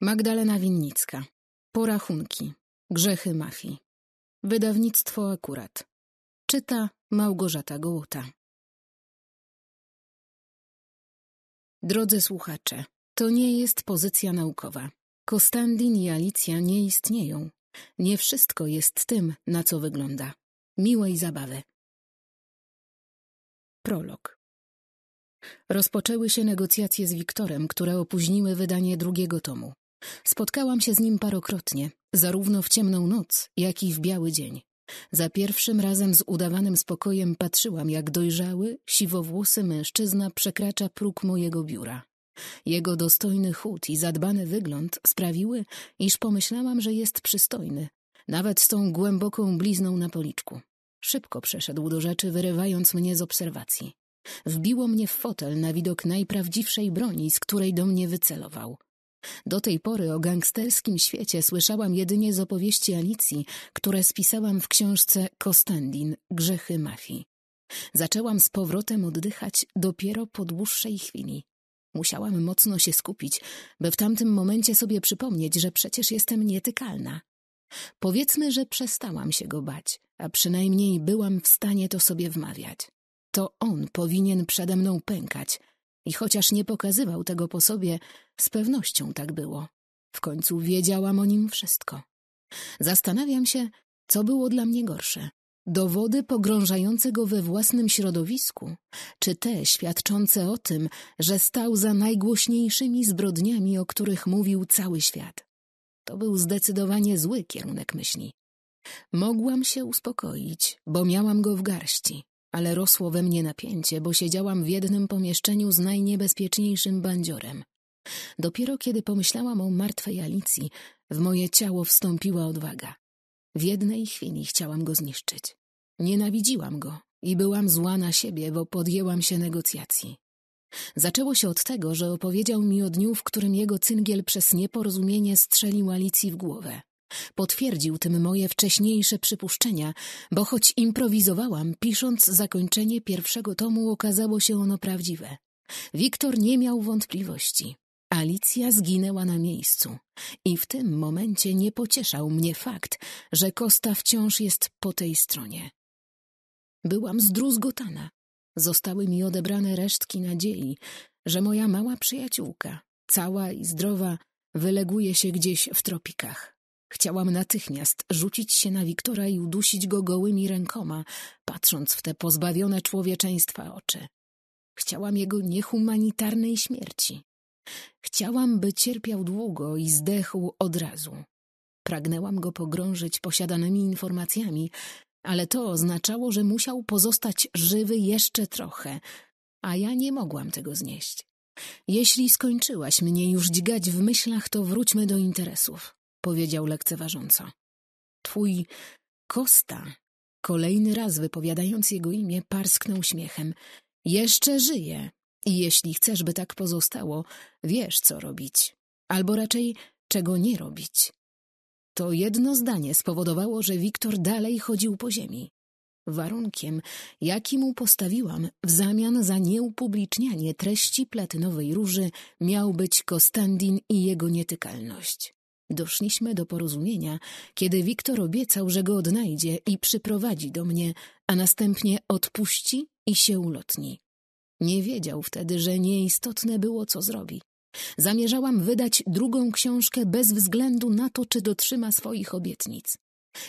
Magdalena Winnicka. Porachunki. Grzechy mafii. Wydawnictwo akurat. Czyta Małgorzata Gołota. Drodzy słuchacze, to nie jest pozycja naukowa. Kostandin i Alicja nie istnieją. Nie wszystko jest tym, na co wygląda. Miłej zabawy. Prolog. Rozpoczęły się negocjacje z Wiktorem, które opóźniły wydanie drugiego tomu. Spotkałam się z nim parokrotnie, zarówno w ciemną noc, jak i w biały dzień. Za pierwszym razem z udawanym spokojem patrzyłam, jak dojrzały, siwowłosy mężczyzna przekracza próg mojego biura. Jego dostojny chód i zadbany wygląd sprawiły, iż pomyślałam, że jest przystojny, nawet z tą głęboką blizną na policzku. Szybko przeszedł do rzeczy, wyrywając mnie z obserwacji. Wbiło mnie w fotel na widok najprawdziwszej broni, z której do mnie wycelował. Do tej pory o gangsterskim świecie słyszałam jedynie z opowieści Alicji, które spisałam w książce Kostandin – Grzechy mafii. Zaczęłam z powrotem oddychać dopiero po dłuższej chwili. Musiałam mocno się skupić, by w tamtym momencie sobie przypomnieć, że przecież jestem nietykalna. Powiedzmy, że przestałam się go bać, a przynajmniej byłam w stanie to sobie wmawiać. To on powinien przede mną pękać i chociaż nie pokazywał tego po sobie, z pewnością tak było. W końcu wiedziałam o nim wszystko. Zastanawiam się, co było dla mnie gorsze. Dowody pogrążające go we własnym środowisku, czy te świadczące o tym, że stał za najgłośniejszymi zbrodniami, o których mówił cały świat. To był zdecydowanie zły kierunek myśli. Mogłam się uspokoić, bo miałam go w garści, ale rosło we mnie napięcie, bo siedziałam w jednym pomieszczeniu z najniebezpieczniejszym bandziorem. Dopiero kiedy pomyślałam o martwej Alicji, w moje ciało wstąpiła odwaga. W jednej chwili chciałam go zniszczyć. Nienawidziłam go i byłam zła na siebie, bo podjęłam się negocjacji. Zaczęło się od tego, że opowiedział mi o dniu, w którym jego cyngiel przez nieporozumienie strzelił Alicji w głowę. Potwierdził tym moje wcześniejsze przypuszczenia, bo choć improwizowałam, pisząc zakończenie pierwszego tomu, okazało się ono prawdziwe. Wiktor nie miał wątpliwości. Alicja zginęła na miejscu i w tym momencie nie pocieszał mnie fakt, że Kosta wciąż jest po tej stronie. Byłam zdruzgotana. Zostały mi odebrane resztki nadziei, że moja mała przyjaciółka, cała i zdrowa, wyleguje się gdzieś w tropikach. Chciałam natychmiast rzucić się na Wiktora i udusić go gołymi rękoma, patrząc w te pozbawione człowieczeństwa oczy. Chciałam jego niehumanitarnej śmierci. Chciałam, by cierpiał długo i zdechł od razu. Pragnęłam go pogrążyć posiadanymi informacjami, ale to oznaczało, że musiał pozostać żywy jeszcze trochę, a ja nie mogłam tego znieść. Jeśli skończyłaś mnie już dźgać w myślach, to wróćmy do interesów, powiedział lekceważąco. Twój Kosta, kolejny raz wypowiadając jego imię, parsknął śmiechem. Jeszcze żyje i jeśli chcesz, by tak pozostało, wiesz, co robić. Albo raczej, czego nie robić. To jedno zdanie spowodowało, że Wiktor dalej chodził po ziemi. Warunkiem, jaki mu postawiłam w zamian za nieupublicznianie treści platynowej róży, miał być Kostandin i jego nietykalność. Doszliśmy do porozumienia, kiedy Wiktor obiecał, że go odnajdzie i przyprowadzi do mnie, a następnie odpuści i się ulotni. Nie wiedział wtedy, że nieistotne było, co zrobi. Zamierzałam wydać drugą książkę bez względu na to, czy dotrzyma swoich obietnic.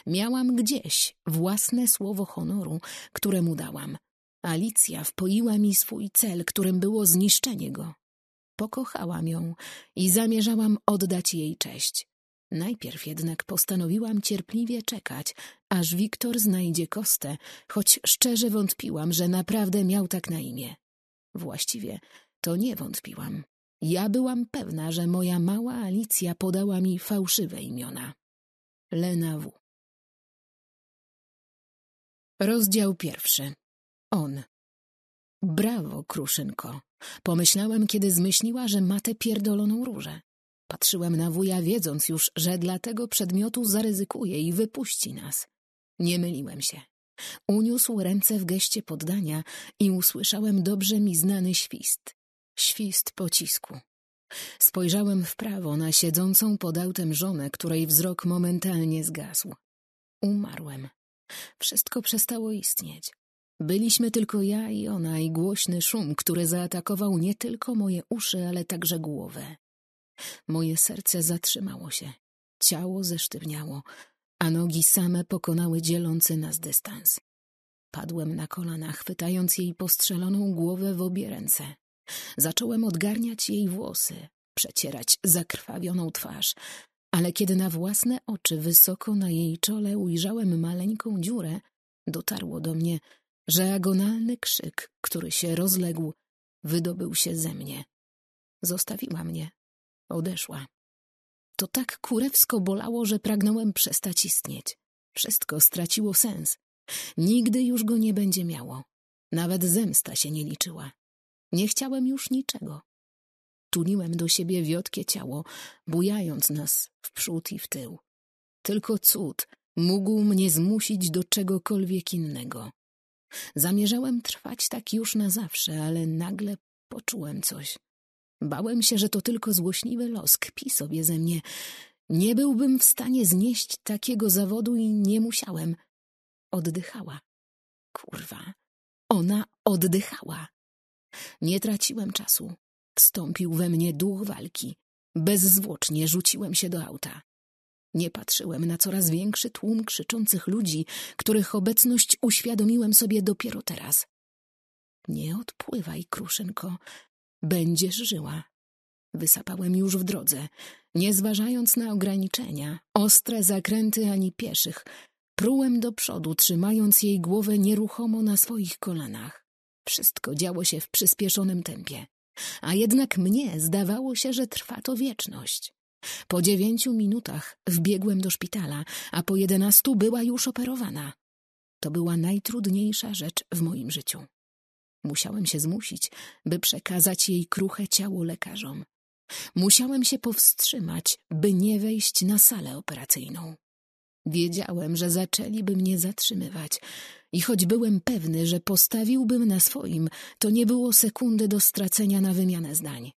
Miałam gdzieś własne słowo honoru, które mu dałam. Alicja wpoiła mi swój cel, którym było zniszczenie go. Pokochałam ją i zamierzałam oddać jej cześć. Najpierw jednak postanowiłam cierpliwie czekać, aż Wiktor znajdzie Kostę, choć szczerze wątpiłam, że naprawdę miał tak na imię. Właściwie to nie wątpiłam. Ja byłam pewna, że moja mała Alicja podała mi fałszywe imiona. Lena W. Rozdział pierwszy. On. Brawo, Kruszynko. Pomyślałem, kiedy zmyśliła, że ma tę pierdoloną różę. Patrzyłem na wuja, wiedząc już, że dla tego przedmiotu zaryzykuje i wypuści nas. Nie myliłem się. Uniósł ręce w geście poddania i usłyszałem dobrze mi znany świst. Świst pocisku. Spojrzałem w prawo na siedzącą pod autem żonę, której wzrok momentalnie zgasł. Umarłem. Wszystko przestało istnieć. Byliśmy tylko ja i ona i głośny szum, który zaatakował nie tylko moje uszy, ale także głowę. Moje serce zatrzymało się, ciało zesztywniało, a nogi same pokonały dzielący nas dystans. Padłem na kolana, chwytając jej postrzeloną głowę w obie ręce. Zacząłem odgarniać jej włosy, przecierać zakrwawioną twarz, ale kiedy na własne oczy wysoko na jej czole ujrzałem maleńką dziurę, dotarło do mnie, że agonalny krzyk, który się rozległ, wydobył się ze mnie. Zostawiła mnie. Odeszła. To tak kurewsko bolało, że pragnąłem przestać istnieć. Wszystko straciło sens. Nigdy już go nie będzie miało. Nawet zemsta się nie liczyła. Nie chciałem już niczego. Tuliłem do siebie wiotkie ciało, bujając nas w przód i w tył. Tylko cud mógł mnie zmusić do czegokolwiek innego. Zamierzałem trwać tak już na zawsze, ale nagle poczułem coś. Bałem się, że to tylko złośliwy los kpi sobie ze mnie. Nie byłbym w stanie znieść takiego zawodu i nie musiałem. Oddychała. Kurwa. Ona oddychała. Nie traciłem czasu. Wstąpił we mnie duch walki. Bezzwłocznie rzuciłem się do auta. Nie patrzyłem na coraz większy tłum krzyczących ludzi, których obecność uświadomiłem sobie dopiero teraz. Nie odpływaj, kruszynko. Będziesz żyła. Wysapałem już w drodze, nie zważając na ograniczenia, ostre zakręty ani pieszych. Prułem do przodu, trzymając jej głowę nieruchomo na swoich kolanach. Wszystko działo się w przyspieszonym tempie. A jednak mnie zdawało się, że trwa to wieczność. Po dziewięciu minutach wbiegłem do szpitala, a po jedenastu była już operowana. To była najtrudniejsza rzecz w moim życiu. Musiałem się zmusić, by przekazać jej kruche ciało lekarzom. Musiałem się powstrzymać, by nie wejść na salę operacyjną. Wiedziałem, że zaczęliby mnie zatrzymywać i choć byłem pewny, że postawiłbym na swoim, to nie było sekundy do stracenia na wymianę zdań.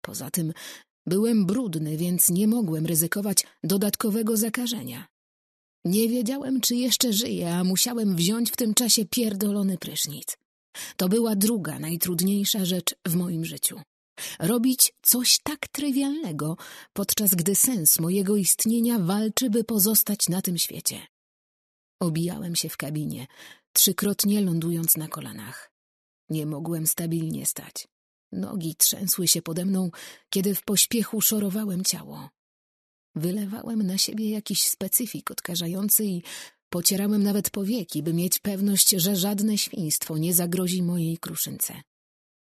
Poza tym byłem brudny, więc nie mogłem ryzykować dodatkowego zakażenia. Nie wiedziałem, czy jeszcze żyję, a musiałem wziąć w tym czasie pierdolony prysznic. To była druga, najtrudniejsza rzecz w moim życiu. Robić coś tak trywialnego, podczas gdy sens mojego istnienia walczy, by pozostać na tym świecie. Obijałem się w kabinie, trzykrotnie lądując na kolanach. Nie mogłem stabilnie stać. Nogi trzęsły się pode mną, kiedy w pośpiechu szorowałem ciało. Wylewałem na siebie jakiś specyfik odkażający i pocierałem nawet powieki, by mieć pewność, że żadne świństwo nie zagrozi mojej kruszynce.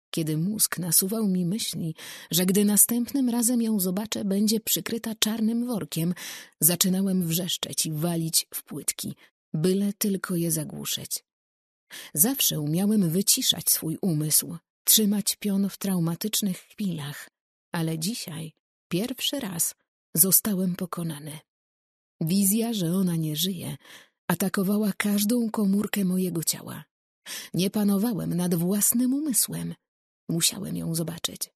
Kiedy mózg nasuwał mi myśli, że gdy następnym razem ją zobaczę, będzie przykryta czarnym workiem, zaczynałem wrzeszczeć i walić w płytki, byle tylko je zagłuszyć. Zawsze umiałem wyciszać swój umysł, trzymać pion w traumatycznych chwilach, ale dzisiaj, pierwszy raz, zostałem pokonany. Wizja, że ona nie żyje, atakowała każdą komórkę mojego ciała. Nie panowałem nad własnym umysłem. Musiałem ją zobaczyć.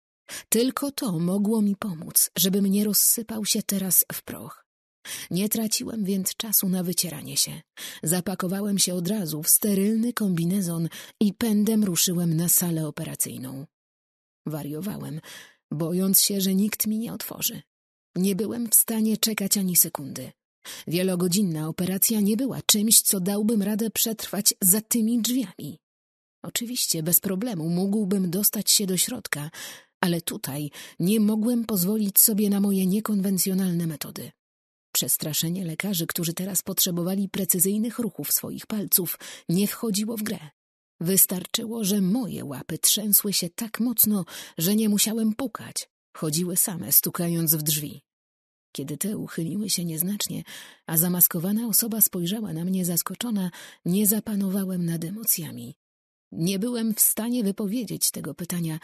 Tylko to mogło mi pomóc, żebym nie rozsypał się teraz w proch. Nie traciłem więc czasu na wycieranie się. Zapakowałem się od razu w sterylny kombinezon i pędem ruszyłem na salę operacyjną. Wariowałem, bojąc się, że nikt mi nie otworzy. Nie byłem w stanie czekać ani sekundy. Wielogodzinna operacja nie była czymś, co dałbym radę przetrwać za tymi drzwiami. Oczywiście bez problemu mógłbym dostać się do środka, ale tutaj nie mogłem pozwolić sobie na moje niekonwencjonalne metody. Przestraszenie lekarzy, którzy teraz potrzebowali precyzyjnych ruchów swoich palców, nie wchodziło w grę. Wystarczyło, że moje łapy trzęsły się tak mocno, że nie musiałem pukać. Chodziły same, stukając w drzwi. Kiedy te uchyliły się nieznacznie, a zamaskowana osoba spojrzała na mnie zaskoczona, nie zapanowałem nad emocjami. Nie byłem w stanie wypowiedzieć tego pytania,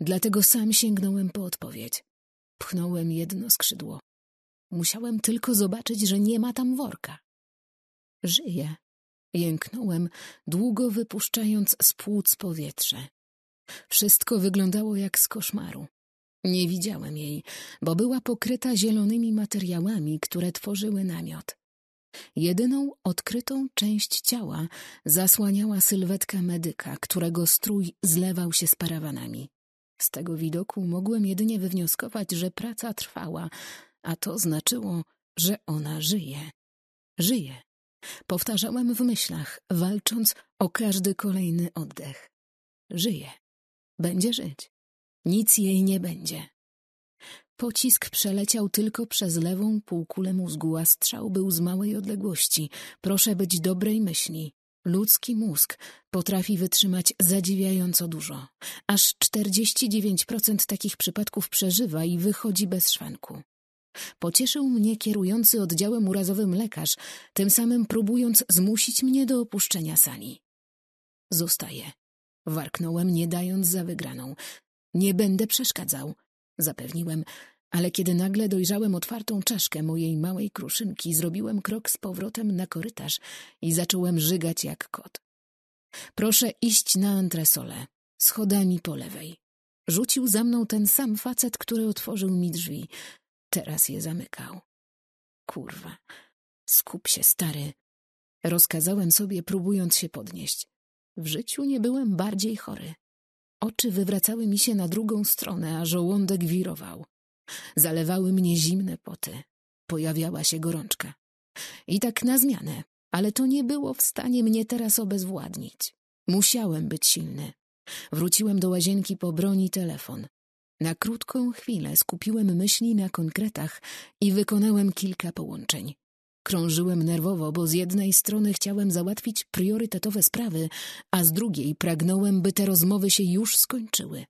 dlatego sam sięgnąłem po odpowiedź. Pchnąłem jedno skrzydło. Musiałem tylko zobaczyć, że nie ma tam worka. Żyję. Jęknąłem, długo wypuszczając z płuc powietrze. Wszystko wyglądało jak z koszmaru. Nie widziałem jej, bo była pokryta zielonymi materiałami, które tworzyły namiot. Jedyną odkrytą część ciała zasłaniała sylwetka medyka, którego strój zlewał się z parawanami. Z tego widoku mogłem jedynie wywnioskować, że praca trwała, a to znaczyło, że ona żyje. Żyje. Powtarzałem w myślach, walcząc o każdy kolejny oddech. Żyje. Będzie żyć. Nic jej nie będzie. Pocisk przeleciał tylko przez lewą półkulę mózgu, a strzał był z małej odległości. Proszę być dobrej myśli. Ludzki mózg potrafi wytrzymać zadziwiająco dużo. Aż 49% takich przypadków przeżywa i wychodzi bez szwanku. Pocieszył mnie kierujący oddziałem urazowym lekarz, tym samym próbując zmusić mnie do opuszczenia sali. Zostaję. Warknąłem, nie dając za wygraną. Nie będę przeszkadzał, zapewniłem, ale kiedy nagle dojrzałem otwartą czaszkę mojej małej kruszynki, zrobiłem krok z powrotem na korytarz i zacząłem żygać jak kot. Proszę iść na antresolę, schodami po lewej. Rzucił za mną ten sam facet, który otworzył mi drzwi. Teraz je zamykał. Kurwa, skup się, stary. Rozkazałem sobie, próbując się podnieść. W życiu nie byłem bardziej chory. Oczy wywracały mi się na drugą stronę, a żołądek wirował. Zalewały mnie zimne poty. Pojawiała się gorączka. I tak na zmianę, ale to nie było w stanie mnie teraz obezwładnić. Musiałem być silny. Wróciłem do łazienki po broni telefon. Na krótką chwilę skupiłem myśli na konkretach i wykonałem kilka połączeń. Krążyłem nerwowo, bo z jednej strony chciałem załatwić priorytetowe sprawy, a z drugiej pragnąłem, by te rozmowy się już skończyły.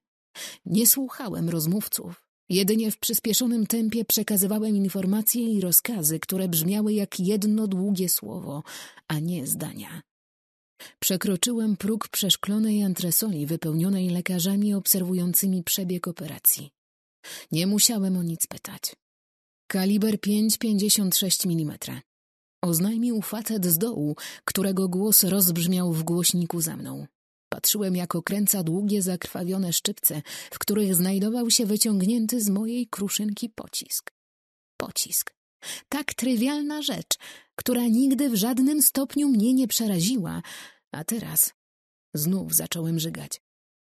Nie słuchałem rozmówców. Jedynie w przyspieszonym tempie przekazywałem informacje i rozkazy, które brzmiały jak jedno długie słowo, a nie zdania. Przekroczyłem próg przeszklonej antresoli wypełnionej lekarzami obserwującymi przebieg operacji. Nie musiałem o nic pytać. Kaliber 5,56 mm. Oznajmił facet z dołu, którego głos rozbrzmiał w głośniku za mną. Patrzyłem, jak okręca długie, zakrwawione szczypce, w których znajdował się wyciągnięty z mojej kruszynki pocisk. Pocisk. Tak trywialna rzecz, która nigdy w żadnym stopniu mnie nie przeraziła, a teraz znów zacząłem żygać.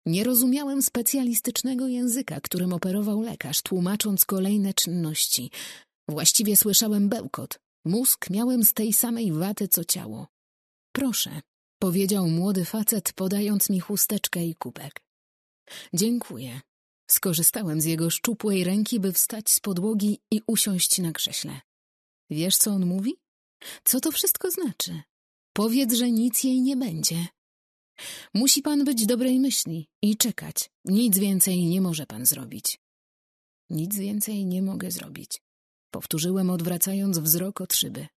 Nie rozumiałem specjalistycznego języka, którym operował lekarz, tłumacząc kolejne czynności. Właściwie słyszałem bełkot. Mózg miałem z tej samej waty co ciało. Proszę, powiedział młody facet, podając mi chusteczkę i kubek. Dziękuję. Skorzystałem z jego szczupłej ręki, by wstać z podłogi i usiąść na krześle. Wiesz, co on mówi? Co to wszystko znaczy? Powiedz, że nic jej nie będzie. Musi pan być dobrej myśli i czekać. Nic więcej nie może pan zrobić. Nic więcej nie mogę zrobić. Powtórzyłem, odwracając wzrok od szyby.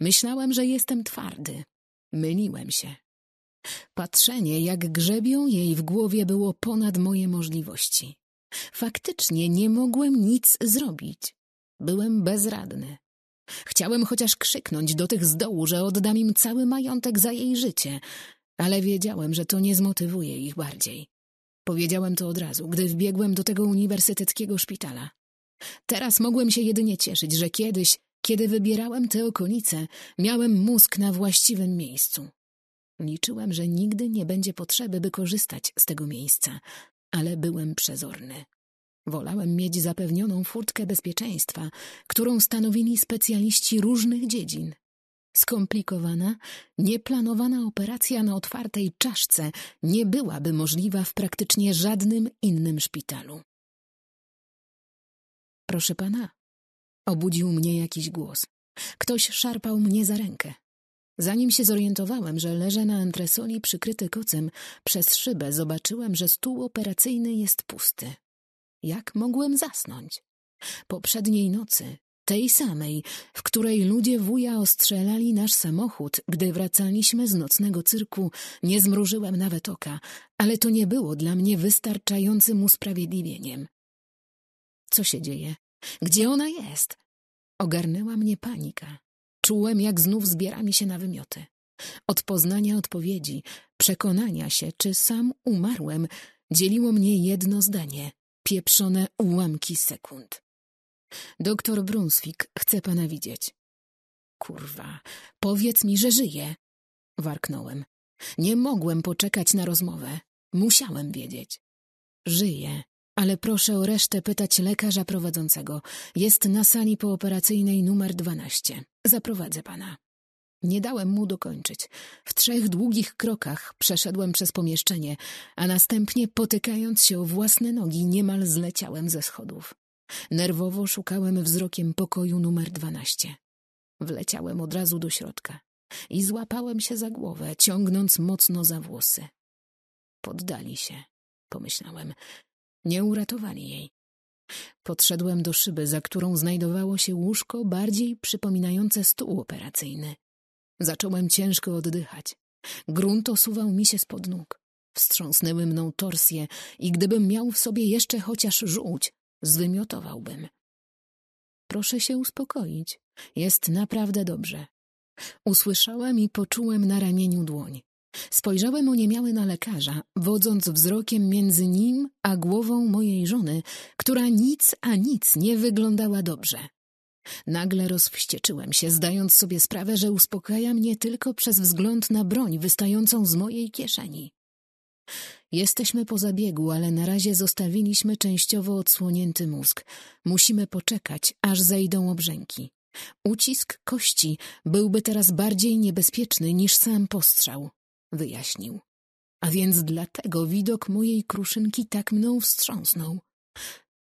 Myślałem, że jestem twardy. Myliłem się. Patrzenie, jak grzebią jej w głowie, było ponad moje możliwości. Faktycznie nie mogłem nic zrobić. Byłem bezradny. Chciałem chociaż krzyknąć do tych z dołu, że oddam im cały majątek za jej życie, ale wiedziałem, że to nie zmotywuje ich bardziej. Powiedziałem to od razu, gdy wbiegłem do tego uniwersyteckiego szpitala. Teraz mogłem się jedynie cieszyć, że kiedyś, kiedy wybierałem te okolice, miałem mózg na właściwym miejscu. Liczyłem, że nigdy nie będzie potrzeby, by korzystać z tego miejsca, ale byłem przezorny. Wolałem mieć zapewnioną furtkę bezpieczeństwa, którą stanowili specjaliści różnych dziedzin. Skomplikowana, nieplanowana operacja na otwartej czaszce nie byłaby możliwa w praktycznie żadnym innym szpitalu. Proszę pana, obudził mnie jakiś głos. Ktoś szarpał mnie za rękę. Zanim się zorientowałem, że leżę na antresoli przykryty kocem, przez szybę zobaczyłem, że stół operacyjny jest pusty. Jak mogłem zasnąć? Poprzedniej nocy, tej samej, w której ludzie wuja ostrzelali nasz samochód, gdy wracaliśmy z nocnego cyrku, nie zmrużyłem nawet oka, ale to nie było dla mnie wystarczającym usprawiedliwieniem. Co się dzieje? Gdzie ona jest? Ogarnęła mnie panika. Czułem, jak znów zbiera mi się na wymioty. Od poznania odpowiedzi, przekonania się, czy sam umarłem, dzieliło mnie jedno zdanie. pieprzone ułamki sekund. Doktor Brunswick chce pana widzieć. Kurwa, powiedz mi, że żyje. Warknąłem. Nie mogłem poczekać na rozmowę. Musiałem wiedzieć. Żyje, ale proszę o resztę pytać lekarza prowadzącego. Jest na sali pooperacyjnej numer 12. Zaprowadzę pana. Nie dałem mu dokończyć. W trzech długich krokach przeszedłem przez pomieszczenie, a następnie, potykając się o własne nogi, niemal zleciałem ze schodów. Nerwowo szukałem wzrokiem pokoju numer 12. Wleciałem od razu do środka i złapałem się za głowę, ciągnąc mocno za włosy. Poddali się, pomyślałem. Nie uratowali jej. Podszedłem do szyby, za którą znajdowało się łóżko bardziej przypominające stół operacyjny. Zacząłem ciężko oddychać. Grunt osuwał mi się spod nóg. Wstrząsnęły mną torsje i gdybym miał w sobie jeszcze chociaż żółć, zwymiotowałbym. Proszę się uspokoić. Jest naprawdę dobrze. Usłyszałem i poczułem na ramieniu dłoń. Spojrzałem oniemiały na lekarza, wodząc wzrokiem między nim a głową mojej żony, która nic a nic nie wyglądała dobrze. Nagle rozwścieczyłem się, zdając sobie sprawę, że uspokaja mnie tylko przez wzgląd na broń wystającą z mojej kieszeni. Jesteśmy po zabiegu, ale na razie zostawiliśmy częściowo odsłonięty mózg. Musimy poczekać, aż zejdą obrzęki. Ucisk kości byłby teraz bardziej niebezpieczny niż sam postrzał, wyjaśnił. A więc dlatego widok mojej kruszynki tak mną wstrząsnął.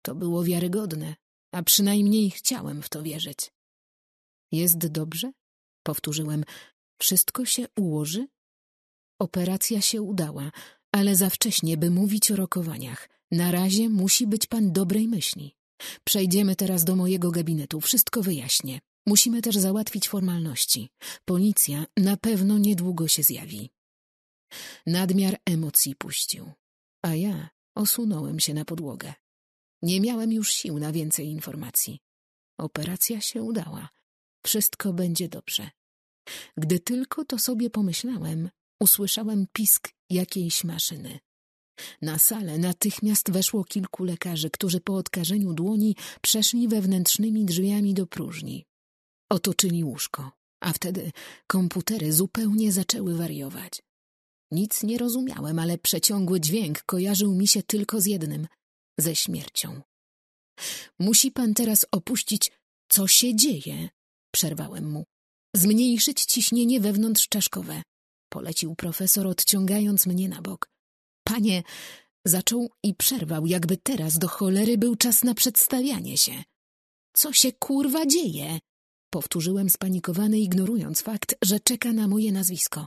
To było wiarygodne, a przynajmniej chciałem w to wierzyć. Jest dobrze? Powtórzyłem. Wszystko się ułoży? Operacja się udała, ale za wcześnie, by mówić o rokowaniach. Na razie musi być pan dobrej myśli. Przejdziemy teraz do mojego gabinetu, wszystko wyjaśnię. Musimy też załatwić formalności. Policja na pewno niedługo się zjawi. Nadmiar emocji puścił, a ja osunąłem się na podłogę. Nie miałem już sił na więcej informacji. Operacja się udała. Wszystko będzie dobrze. Gdy tylko to sobie pomyślałem, usłyszałem pisk jakiejś maszyny. Na salę natychmiast weszło kilku lekarzy, którzy po odkażeniu dłoni przeszli wewnętrznymi drzwiami do próżni. Otoczyli łóżko, a wtedy komputery zupełnie zaczęły wariować. Nic nie rozumiałem, ale przeciągły dźwięk kojarzył mi się tylko z jednym — ze śmiercią. Musi pan teraz opuścić, co się dzieje, przerwałem mu. Zmniejszyć ciśnienie wewnątrzczaszkowe, polecił profesor, odciągając mnie na bok. Panie, zaczął i przerwał, jakby teraz do cholery był czas na przedstawianie się. Co się kurwa dzieje? Powtórzyłem spanikowany, ignorując fakt, że czeka na moje nazwisko.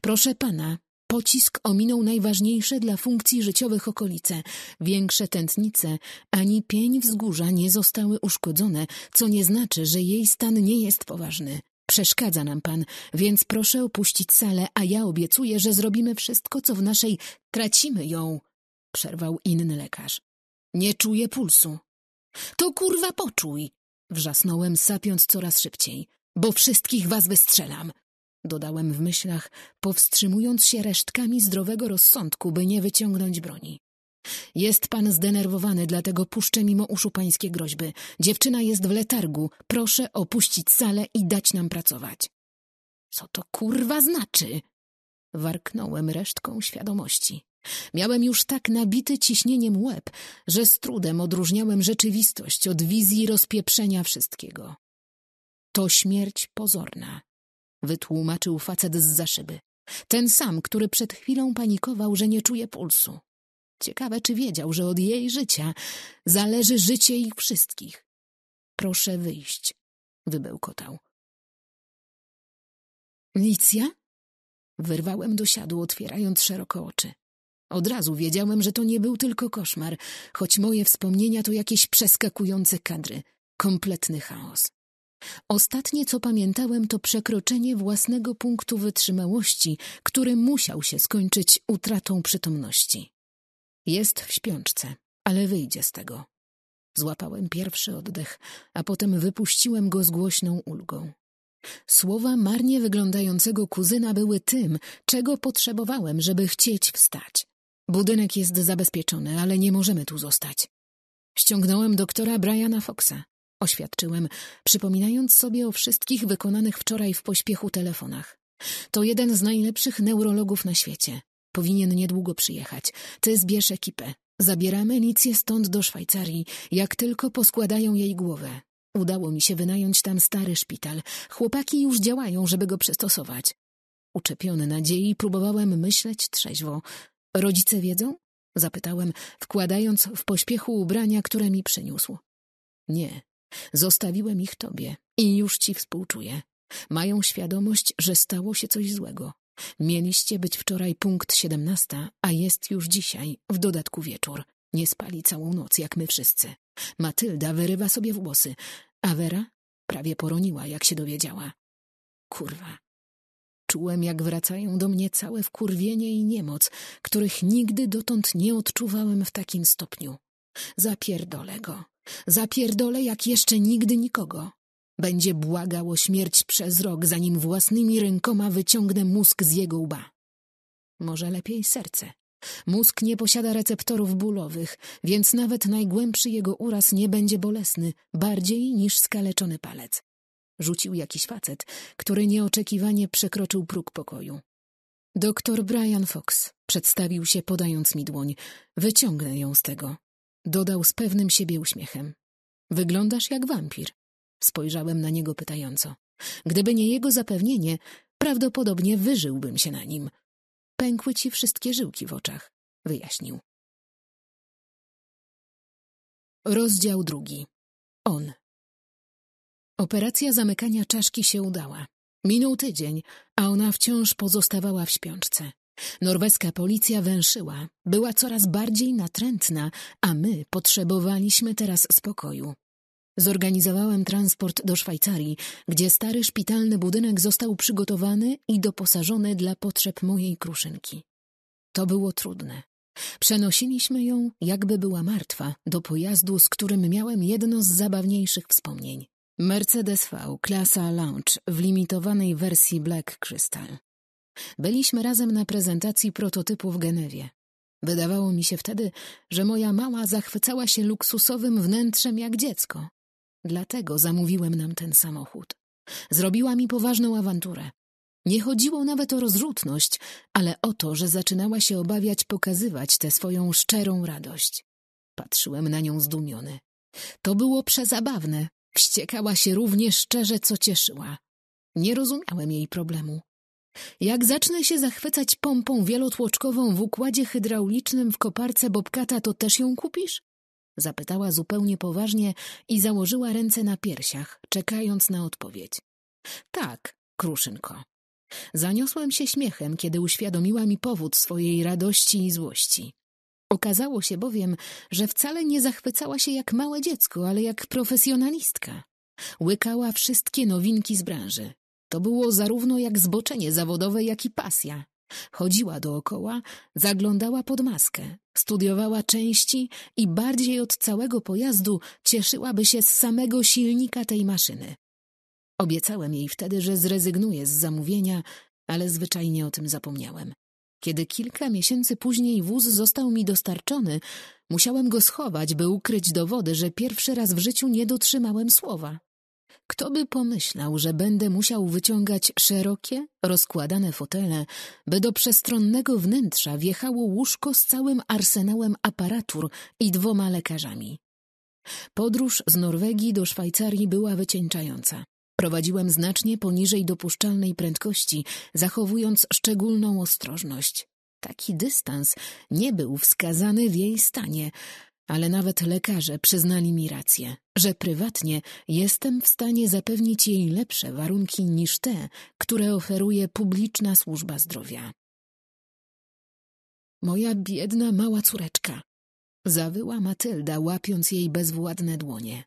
Proszę pana, pocisk ominął najważniejsze dla funkcji życiowych okolice. Większe tętnice ani pień wzgórza nie zostały uszkodzone, co nie znaczy, że jej stan nie jest poważny. Przeszkadza nam pan, więc proszę opuścić salę, a ja obiecuję, że zrobimy wszystko, co w naszej... Tracimy ją, przerwał inny lekarz. Nie czuję pulsu. To kurwa poczuj, wrzasnąłem, sapiąc coraz szybciej. Bo wszystkich was wystrzelam. Dodałem w myślach, powstrzymując się resztkami zdrowego rozsądku, by nie wyciągnąć broni. Jest pan zdenerwowany, dlatego puszczę mimo uszu pańskie groźby. Dziewczyna jest w letargu. Proszę opuścić salę i dać nam pracować. Co to kurwa znaczy? Warknąłem resztką świadomości. Miałem już tak nabity ciśnieniem łeb, że z trudem odróżniałem rzeczywistość od wizji rozpieprzenia wszystkiego. To śmierć pozorna, wytłumaczył facet z za szyby. Ten sam, który przed chwilą panikował, że nie czuje pulsu. Ciekawe, czy wiedział, że od jej życia zależy życie ich wszystkich. Proszę wyjść, wybełkotał. Licja? Wyrwałem do siadu, otwierając szeroko oczy. Od razu wiedziałem, że to nie był tylko koszmar, choć moje wspomnienia to jakieś przeskakujące kadry. Kompletny chaos. Ostatnie, co pamiętałem, to przekroczenie własnego punktu wytrzymałości, który musiał się skończyć utratą przytomności. Jest w śpiączce, ale wyjdzie z tego. Złapałem pierwszy oddech, a potem wypuściłem go z głośną ulgą. Słowa marnie wyglądającego kuzyna były tym, czego potrzebowałem, żeby chcieć wstać. Budynek jest zabezpieczony, ale nie możemy tu zostać. Ściągnąłem doktora Briana Foxa. Oświadczyłem, przypominając sobie o wszystkich wykonanych wczoraj w pośpiechu telefonach. To jeden z najlepszych neurologów na świecie. Powinien niedługo przyjechać. Ty zbierz ekipę. Zabieramy Licję stąd do Szwajcarii, jak tylko poskładają jej głowę. Udało mi się wynająć tam stary szpital. Chłopaki już działają, żeby go przystosować. Uczepiony nadziei próbowałem myśleć trzeźwo. Rodzice wiedzą? Zapytałem, wkładając w pośpiechu ubrania, które mi przyniósł. Nie, zostawiłem ich tobie i już ci współczuję. Mają świadomość, że stało się coś złego. Mieliście być wczoraj punkt siedemnasta, a jest już dzisiaj, w dodatku wieczór. Nie spali całą noc, jak my wszyscy. Matylda wyrywa sobie włosy, a Wera prawie poroniła, jak się dowiedziała. Kurwa. Czułem, jak wracają do mnie całe wkurwienie i niemoc, których nigdy dotąd nie odczuwałem w takim stopniu. Zapierdolę go. Zapierdolę jak jeszcze nigdy nikogo. Będzie błagał o śmierć przez rok, zanim własnymi rękoma wyciągnę mózg z jego łba. Może lepiej serce. Mózg nie posiada receptorów bólowych, więc nawet najgłębszy jego uraz nie będzie bolesny, bardziej niż skaleczony palec. Rzucił jakiś facet, który nieoczekiwanie przekroczył próg pokoju. Doktor Brian Fox przedstawił się, podając mi dłoń. Wyciągnę ją z tego. Dodał z pewnym siebie uśmiechem. Wyglądasz jak wampir. Spojrzałem na niego pytająco. Gdyby nie jego zapewnienie, prawdopodobnie wyżyłbym się na nim. Pękły ci wszystkie żyłki w oczach, wyjaśnił. Rozdział drugi. On. Operacja zamykania czaszki się udała. Minął tydzień, a ona wciąż pozostawała w śpiączce. Norweska policja węszyła, była coraz bardziej natrętna, a my potrzebowaliśmy teraz spokoju. Zorganizowałem transport do Szwajcarii, gdzie stary szpitalny budynek został przygotowany i doposażony dla potrzeb mojej kruszynki. To było trudne. Przenosiliśmy ją, jakby była martwa, do pojazdu, z którym miałem jedno z zabawniejszych wspomnień. Mercedes V, klasa Lounge, w limitowanej wersji Black Crystal. Byliśmy razem na prezentacji prototypu w Genewie. Wydawało mi się wtedy, że moja mała zachwycała się luksusowym wnętrzem jak dziecko. Dlatego zamówiłem nam ten samochód. Zrobiła mi poważną awanturę. Nie chodziło nawet o rozrzutność, ale o to, że zaczynała się obawiać pokazywać tę swoją szczerą radość. Patrzyłem na nią zdumiony. To było przezabawne. Wściekała się równie szczerze, co cieszyła. Nie rozumiałem jej problemu. Jak zacznę się zachwycać pompą wielotłoczkową w układzie hydraulicznym w koparce Bobkata, to też ją kupisz? Zapytała zupełnie poważnie i założyła ręce na piersiach, czekając na odpowiedź. Tak, kruszynko. Zaniosłem się śmiechem, kiedy uświadomiła mi powód swojej radości i złości. Okazało się bowiem, że wcale nie zachwycała się jak małe dziecko, ale jak profesjonalistka. Łykała wszystkie nowinki z branży. To było zarówno jak zboczenie zawodowe, jak i pasja. Chodziła dookoła, zaglądała pod maskę, studiowała części i bardziej od całego pojazdu cieszyłaby się z samego silnika tej maszyny. Obiecałem jej wtedy, że zrezygnuję z zamówienia, ale zwyczajnie o tym zapomniałem. Kiedy kilka miesięcy później wóz został mi dostarczony, musiałem go schować, by ukryć dowody, że pierwszy raz w życiu nie dotrzymałem słowa. Kto by pomyślał, że będę musiał wyciągać szerokie, rozkładane fotele, by do przestronnego wnętrza wjechało łóżko z całym arsenałem aparatur i dwoma lekarzami. Podróż z Norwegii do Szwajcarii była wycieńczająca. Prowadziłem znacznie poniżej dopuszczalnej prędkości, zachowując szczególną ostrożność. Taki dystans nie był wskazany w jej stanie, ale nawet lekarze przyznali mi rację, że prywatnie jestem w stanie zapewnić jej lepsze warunki niż te, które oferuje publiczna służba zdrowia. Moja biedna mała córeczka, zawyła Matylda, łapiąc jej bezwładne dłonie.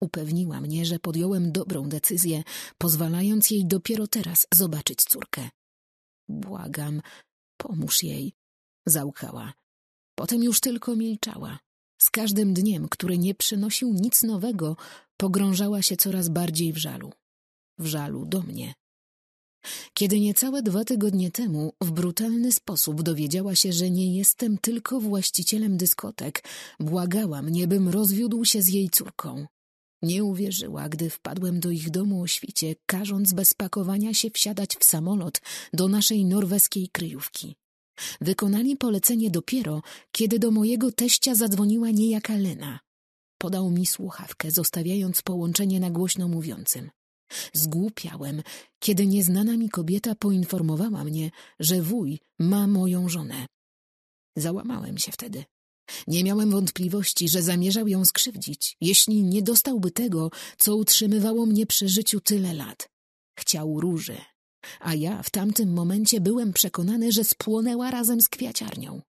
Upewniła mnie, że podjąłem dobrą decyzję, pozwalając jej dopiero teraz zobaczyć córkę. Błagam, pomóż jej, zauchała. Potem już tylko milczała. Z każdym dniem, który nie przynosił nic nowego, pogrążała się coraz bardziej w żalu. W żalu do mnie. Kiedy niecałe dwa tygodnie temu w brutalny sposób dowiedziała się, że nie jestem tylko właścicielem dyskotek, błagała mnie, bym rozwiódł się z jej córką. Nie uwierzyła, gdy wpadłem do ich domu o świcie, każąc bez pakowania się wsiadać w samolot do naszej norweskiej kryjówki. Wykonali polecenie dopiero, kiedy do mojego teścia zadzwoniła niejaka Lena. Podał mi słuchawkę, zostawiając połączenie na głośno mówiącym. Zgłupiałem, kiedy nieznana mi kobieta poinformowała mnie, że wuj ma moją żonę. Załamałem się wtedy. Nie miałem wątpliwości, że zamierzał ją skrzywdzić, jeśli nie dostałby tego, co utrzymywało mnie przy życiu tyle lat. Chciał róży, a ja w tamtym momencie byłem przekonany, że spłonęła razem z kwiaciarnią.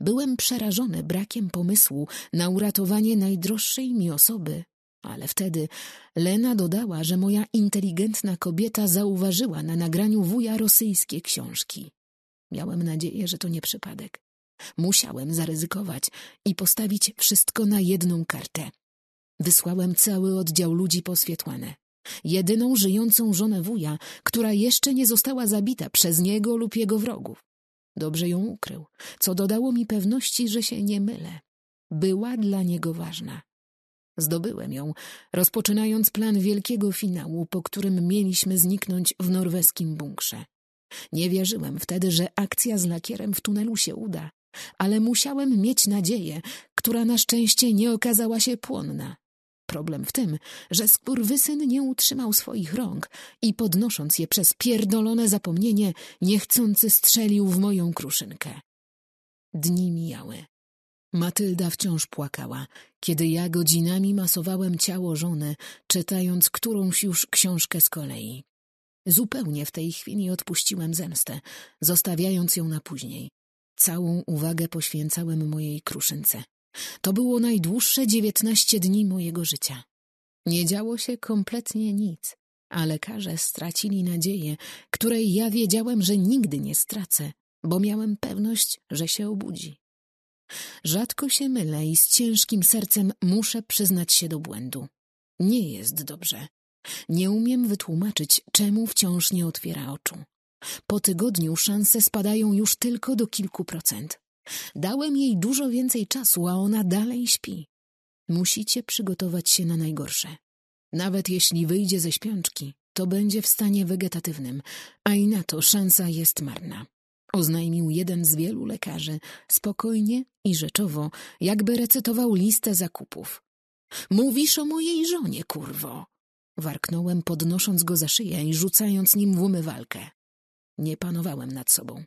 Byłem przerażony brakiem pomysłu na uratowanie najdroższej mi osoby, ale wtedy Lena dodała, że moja inteligentna kobieta zauważyła na nagraniu wuja rosyjskie książki. Miałem nadzieję, że to nie przypadek. Musiałem zaryzykować i postawić wszystko na jedną kartę. Wysłałem cały oddział ludzi po. Jedyną żyjącą żonę wuja, która jeszcze nie została zabita przez niego lub jego wrogów. Dobrze ją ukrył, co dodało mi pewności, że się nie mylę. Była dla niego ważna. Zdobyłem ją, rozpoczynając plan wielkiego finału, po którym mieliśmy zniknąć w norweskim bunkrze. Nie wierzyłem wtedy, że akcja z lakierem w tunelu się uda, ale musiałem mieć nadzieję, która na szczęście nie okazała się płonna. Problem w tym, że skurwysyn nie utrzymał swoich rąk i podnosząc je przez pierdolone zapomnienie, niechcący strzelił w moją kruszynkę. Dni mijały. Matylda wciąż płakała, kiedy ja godzinami masowałem ciało żony, czytając którąś już książkę z kolei. Zupełnie w tej chwili odpuściłem zemstę, zostawiając ją na później. Całą uwagę poświęcałem mojej kruszynce. To było najdłuższe dziewiętnaście dni mojego życia. Nie działo się kompletnie nic, a lekarze stracili nadzieję, której ja wiedziałem, że nigdy nie stracę, bo miałem pewność, że się obudzi. Rzadko się mylę i z ciężkim sercem muszę przyznać się do błędu. Nie jest dobrze. Nie umiem wytłumaczyć, czemu wciąż nie otwiera oczu. Po tygodniu szanse spadają już tylko do kilku procent. Dałem jej dużo więcej czasu, a ona dalej śpi. Musicie przygotować się na najgorsze. Nawet jeśli wyjdzie ze śpiączki, to będzie w stanie wegetatywnym, a i na to szansa jest marna. Oznajmił jeden z wielu lekarzy, spokojnie i rzeczowo, jakby recytował listę zakupów. Mówisz o mojej żonie, kurwo! Warknąłem, podnosząc go za szyję i rzucając nim w umywalkę. Nie panowałem nad sobą.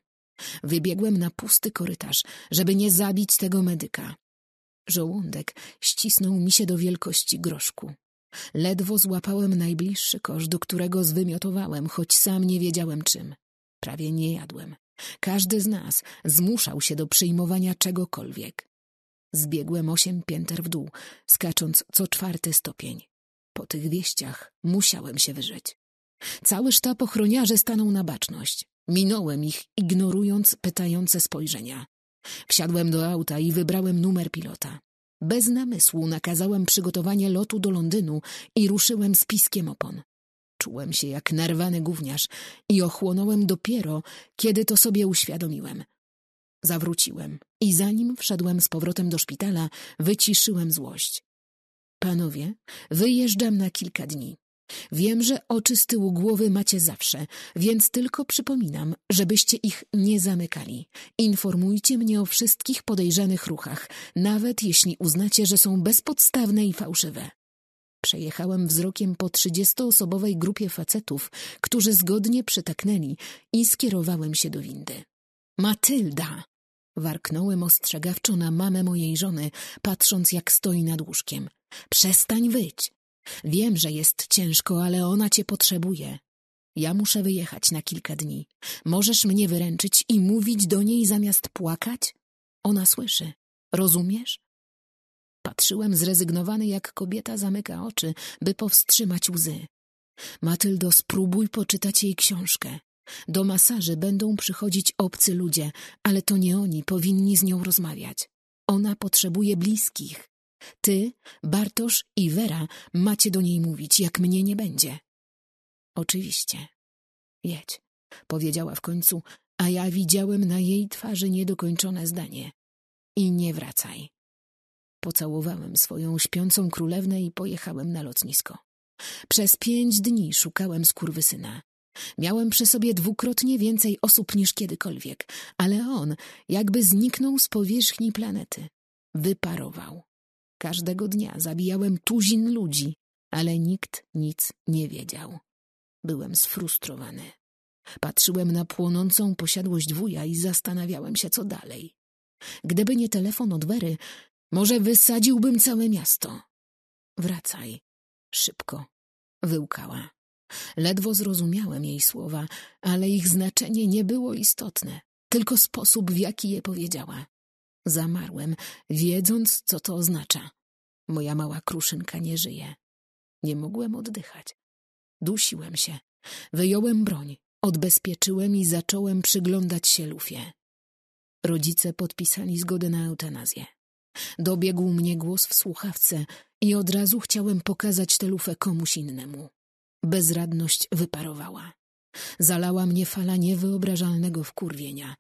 Wybiegłem na pusty korytarz, żeby nie zabić tego medyka. Żołądek ścisnął mi się do wielkości groszku. Ledwo złapałem najbliższy kosz, do którego zwymiotowałem, choć sam nie wiedziałem czym. Prawie nie jadłem. Każdy z nas zmuszał się do przyjmowania czegokolwiek. Zbiegłem osiem pięter w dół, skacząc co czwarty stopień. Po tych wieściach musiałem się wyżyć. Cały sztab ochroniarzy stanął na baczność. Minąłem ich, ignorując pytające spojrzenia. Wsiadłem do auta i wybrałem numer pilota. Bez namysłu nakazałem przygotowanie lotu do Londynu i ruszyłem z piskiem opon. Czułem się jak narwany gówniarz i ochłonąłem dopiero, kiedy to sobie uświadomiłem. Zawróciłem i zanim wszedłem z powrotem do szpitala, wyciszyłem złość. Panowie, wyjeżdżam na kilka dni. Wiem, że oczy z tyłu głowy macie zawsze, więc tylko przypominam, żebyście ich nie zamykali. Informujcie mnie o wszystkich podejrzanych ruchach, nawet jeśli uznacie, że są bezpodstawne i fałszywe. Przejechałem wzrokiem po trzydziestoosobowej grupie facetów, którzy zgodnie przytaknęli i skierowałem się do windy. Matylda! Warknąłem ostrzegawczo na mamę mojej żony, patrząc jak stoi nad łóżkiem. Przestań wyć! Wiem, że jest ciężko, ale ona cię potrzebuje. Ja muszę wyjechać na kilka dni. Możesz mnie wyręczyć i mówić do niej zamiast płakać? Ona słyszy. Rozumiesz? Patrzyłem zrezygnowany, jak kobieta zamyka oczy, by powstrzymać łzy. Matyldo, spróbuj poczytać jej książkę. Do masaży będą przychodzić obcy ludzie, ale to nie oni powinni z nią rozmawiać. Ona potrzebuje bliskich. Ty, Bartosz i Wera macie do niej mówić, jak mnie nie będzie. Oczywiście. Jedź, powiedziała w końcu, a ja widziałem na jej twarzy niedokończone zdanie. I nie wracaj. Pocałowałem swoją śpiącą królewnę i pojechałem na lotnisko. Przez pięć dni szukałem skurwysyna. Miałem przy sobie dwukrotnie więcej osób niż kiedykolwiek, ale on jakby zniknął z powierzchni planety. Wyparował. Każdego dnia zabijałem tuzin ludzi, ale nikt nic nie wiedział. Byłem sfrustrowany. Patrzyłem na płonącą posiadłość wuja i zastanawiałem się, co dalej. Gdyby nie telefon od Wery, może wysadziłbym całe miasto. Wracaj. Szybko. Wyłkała. Ledwo zrozumiałem jej słowa, ale ich znaczenie nie było istotne, tylko sposób, w jaki je powiedziała. Zamarłem, wiedząc, co to oznacza. Moja mała kruszynka nie żyje. Nie mogłem oddychać. Dusiłem się. Wyjąłem broń, odbezpieczyłem i zacząłem przyglądać się lufie. Rodzice podpisali zgodę na eutanazję. Dobiegł mnie głos w słuchawce i od razu chciałem pokazać tę lufę komuś innemu. Bezradność wyparowała. Zalała mnie fala niewyobrażalnego wkurwienia.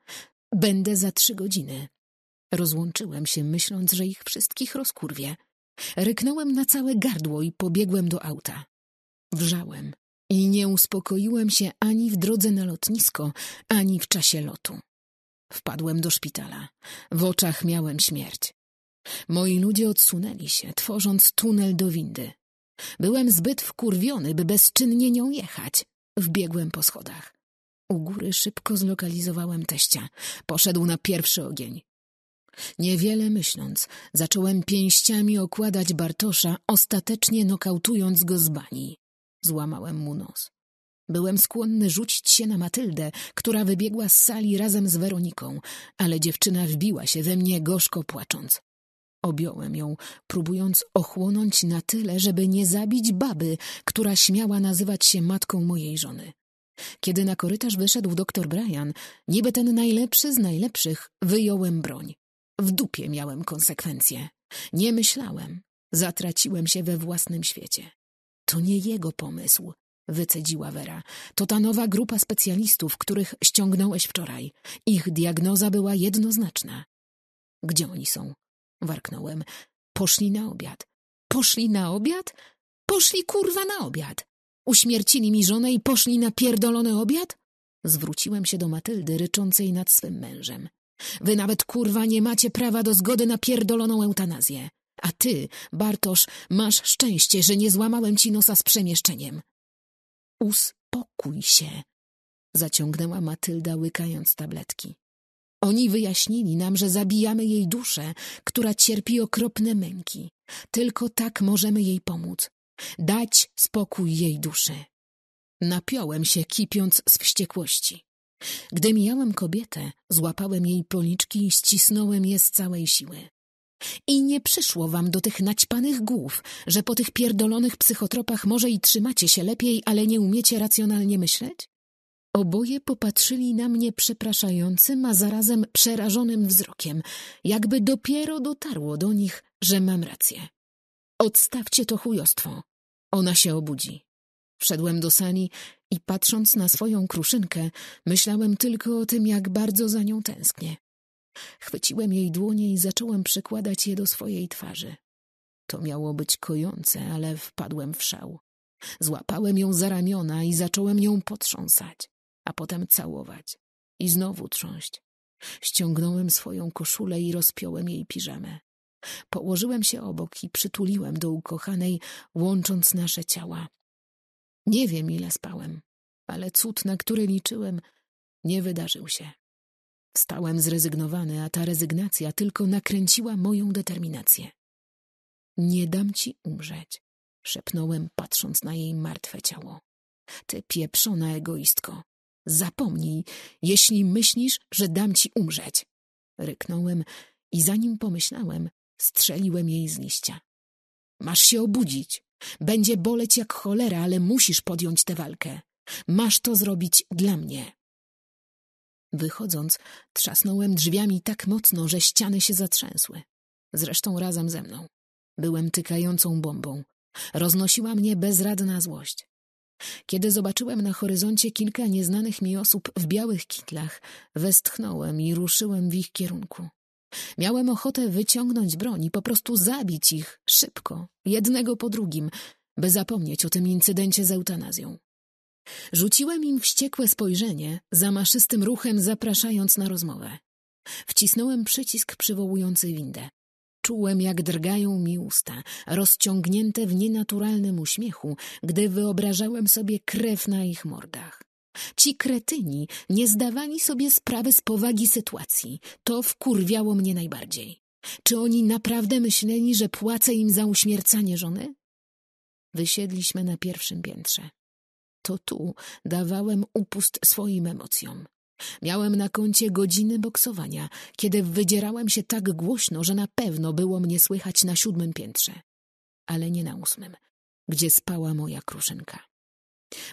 Będę za trzy godziny. Rozłączyłem się, myśląc, że ich wszystkich rozkurwię. Ryknąłem na całe gardło i pobiegłem do auta. Wrzałem i nie uspokoiłem się ani w drodze na lotnisko, ani w czasie lotu. Wpadłem do szpitala. W oczach miałem śmierć. Moi ludzie odsunęli się, tworząc tunel do windy. Byłem zbyt wkurwiony, by bezczynnie nią jechać. Wbiegłem po schodach. U góry szybko zlokalizowałem teścia. Poszedł na pierwszy ogień. Niewiele myśląc, zacząłem pięściami okładać Bartosza, ostatecznie nokautując go z bani. Złamałem mu nos. Byłem skłonny rzucić się na Matyldę, która wybiegła z sali razem z Weroniką, ale dziewczyna wbiła się we mnie gorzko płacząc. Objąłem ją, próbując ochłonąć na tyle, żeby nie zabić baby, która śmiała nazywać się matką mojej żony. Kiedy na korytarz wyszedł doktor Brian, niby ten najlepszy z najlepszych, wyjąłem broń. W dupie miałem konsekwencje. Nie myślałem. Zatraciłem się we własnym świecie. To nie jego pomysł, wycedziła Wera. To ta nowa grupa specjalistów, których ściągnąłeś wczoraj. Ich diagnoza była jednoznaczna. Gdzie oni są? Warknąłem. Poszli na obiad. Poszli na obiad? Poszli kurwa na obiad. Uśmiercili mi żonę i poszli na pierdolony obiad? Zwróciłem się do Matyldy, ryczącej nad swym mężem. Wy nawet kurwa nie macie prawa do zgody na pierdoloną eutanazję. A ty, Bartosz, masz szczęście, że nie złamałem ci nosa z przemieszczeniem. Uspokój się, zaciągnęła Matylda, łykając tabletki. Oni wyjaśnili nam, że zabijamy jej duszę, która cierpi okropne męki. Tylko tak możemy jej pomóc. Dać spokój jej duszy. Napiąłem się, kipiąc z wściekłości. Gdy mijałem kobietę, złapałem jej policzki i ścisnąłem je z całej siły. I nie przyszło wam do tych naćpanych głów, że po tych pierdolonych psychotropach może i trzymacie się lepiej, ale nie umiecie racjonalnie myśleć? Oboje popatrzyli na mnie przepraszającym, a zarazem przerażonym wzrokiem, jakby dopiero dotarło do nich, że mam rację. Odstawcie to chujostwo. Ona się obudzi. Wszedłem do sali i patrząc na swoją kruszynkę, myślałem tylko o tym, jak bardzo za nią tęsknię. Chwyciłem jej dłonie i zacząłem przykładać je do swojej twarzy. To miało być kojące, ale wpadłem w szał. Złapałem ją za ramiona i zacząłem ją potrząsać, a potem całować i znowu trząść. Ściągnąłem swoją koszulę i rozpiąłem jej piżamę. Położyłem się obok i przytuliłem do ukochanej, łącząc nasze ciała. Nie wiem, ile spałem, ale cud, na który liczyłem, nie wydarzył się. Wstałem zrezygnowany, a ta rezygnacja tylko nakręciła moją determinację. Nie dam ci umrzeć, szepnąłem, patrząc na jej martwe ciało. Ty pieprzona egoistko, zapomnij, jeśli myślisz, że dam ci umrzeć. Ryknąłem i zanim pomyślałem, strzeliłem jej z liścia. Masz się obudzić. Będzie boleć jak cholera, ale musisz podjąć tę walkę. Masz to zrobić dla mnie. Wychodząc, trzasnąłem drzwiami tak mocno, że ściany się zatrzęsły. Zresztą razem ze mną. Byłem tykającą bombą. Roznosiła mnie bezradna złość. Kiedy zobaczyłem na horyzoncie kilka nieznanych mi osób w białych kitlach, westchnąłem i ruszyłem w ich kierunku. Miałem ochotę wyciągnąć broń i po prostu zabić ich szybko, jednego po drugim, by zapomnieć o tym incydencie z eutanazją. Rzuciłem im wściekłe spojrzenie, zamaszystym ruchem zapraszając na rozmowę. Wcisnąłem przycisk przywołujący windę. Czułem, jak drgają mi usta, rozciągnięte w nienaturalnym uśmiechu, gdy wyobrażałem sobie krew na ich mordach. Ci kretyni nie zdawali sobie sprawy z powagi sytuacji. To wkurwiało mnie najbardziej. Czy oni naprawdę myśleli, że płacę im za uśmiercanie żony? Wysiedliśmy na pierwszym piętrze. To tu dawałem upust swoim emocjom. Miałem na koncie godziny boksowania, kiedy wydzierałem się tak głośno, że na pewno było mnie słychać na siódmym piętrze. Ale nie na ósmym, gdzie spała moja kruszynka.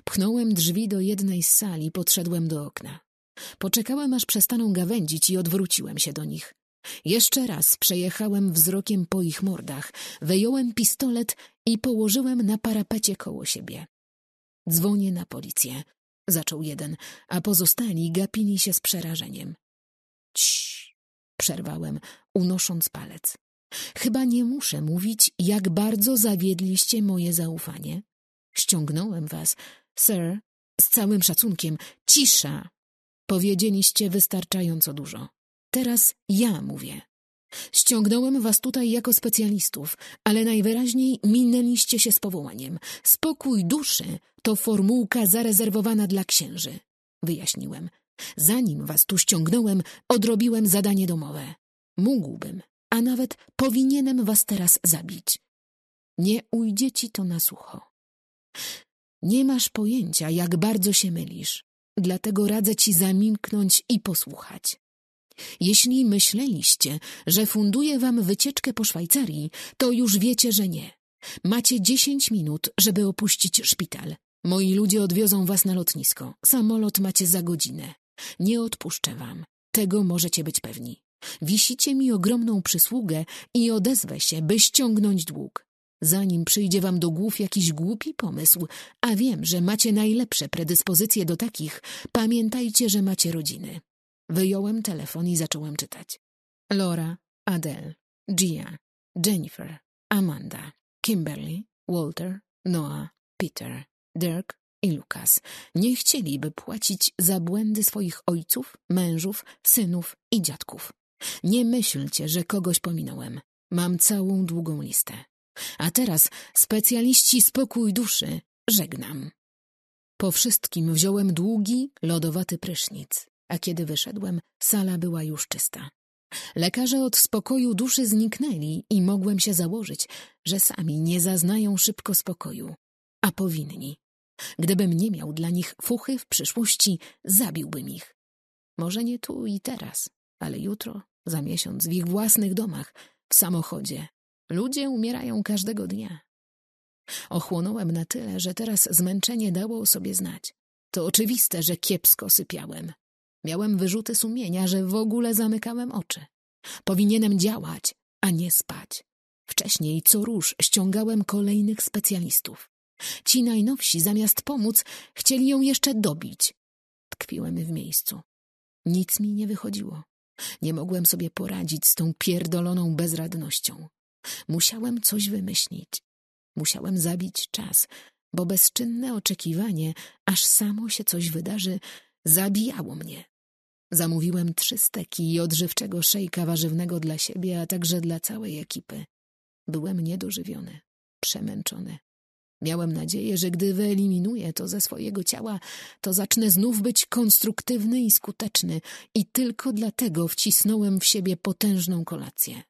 Pchnąłem drzwi do jednej z sali, podszedłem do okna. Poczekałem, aż przestaną gawędzić i odwróciłem się do nich. Jeszcze raz przejechałem wzrokiem po ich mordach, wyjąłem pistolet i położyłem na parapecie koło siebie. Dzwonię na policję, zaczął jeden, a pozostali gapili się z przerażeniem. Cii, przerwałem, unosząc palec. Chyba nie muszę mówić, jak bardzo zawiedliście moje zaufanie. Ściągnąłem was, sir, z całym szacunkiem. Cisza! Powiedzieliście wystarczająco dużo. Teraz ja mówię. Ściągnąłem was tutaj jako specjalistów, ale najwyraźniej minęliście się z powołaniem. Spokój duszy to formułka zarezerwowana dla księży. Wyjaśniłem. Zanim was tu ściągnąłem, odrobiłem zadanie domowe. Mógłbym, a nawet powinienem was teraz zabić. Nie ujdzie ci to na sucho. Nie masz pojęcia, jak bardzo się mylisz. Dlatego radzę ci zamilknąć i posłuchać. Jeśli myśleliście, że funduję wam wycieczkę po Szwajcarii, to już wiecie, że nie. Macie dziesięć minut, żeby opuścić szpital. Moi ludzie odwiozą was na lotnisko. Samolot macie za godzinę. Nie odpuszczę wam. Tego możecie być pewni. Wisicie mi ogromną przysługę i odezwę się, by ściągnąć dług. Zanim przyjdzie wam do głów jakiś głupi pomysł, a wiem, że macie najlepsze predyspozycje do takich, pamiętajcie, że macie rodziny. Wyjąłem telefon i zacząłem czytać. Laura, Adele, Gia, Jennifer, Amanda, Kimberly, Walter, Noah, Peter, Dirk i Lucas nie chcieliby płacić za błędy swoich ojców, mężów, synów i dziadków. Nie myślcie, że kogoś pominąłem. Mam całą długą listę. A teraz, specjaliści spokój duszy, żegnam. Po wszystkim wziąłem długi, lodowaty prysznic a kiedy wyszedłem, sala była już czysta. Lekarze od spokoju duszy zniknęli i mogłem się założyć, że sami nie zaznają szybko spokoju, a powinni. Gdybym nie miał dla nich fuchy w przyszłości, zabiłbym ich. Może nie tu i teraz, ale jutro, za miesiąc, w ich własnych domach, w samochodzie. Ludzie umierają każdego dnia. Ochłonąłem na tyle, że teraz zmęczenie dało o sobie znać. To oczywiste, że kiepsko sypiałem. Miałem wyrzuty sumienia, że w ogóle zamykałem oczy. Powinienem działać, a nie spać. Wcześniej co róż ściągałem kolejnych specjalistów. Ci najnowsi, zamiast pomóc, chcieli ją jeszcze dobić. Tkwiłem w miejscu. Nic mi nie wychodziło. Nie mogłem sobie poradzić z tą pierdoloną bezradnością. Musiałem coś wymyślić. Musiałem zabić czas, bo bezczynne oczekiwanie, aż samo się coś wydarzy, zabijało mnie. Zamówiłem trzy steki i odżywczego szejka warzywnego dla siebie, a także dla całej ekipy. Byłem niedożywiony, przemęczony. Miałem nadzieję, że gdy wyeliminuję to ze swojego ciała, to zacznę znów być konstruktywny i skuteczny i tylko dlatego wcisnąłem w siebie potężną kolację.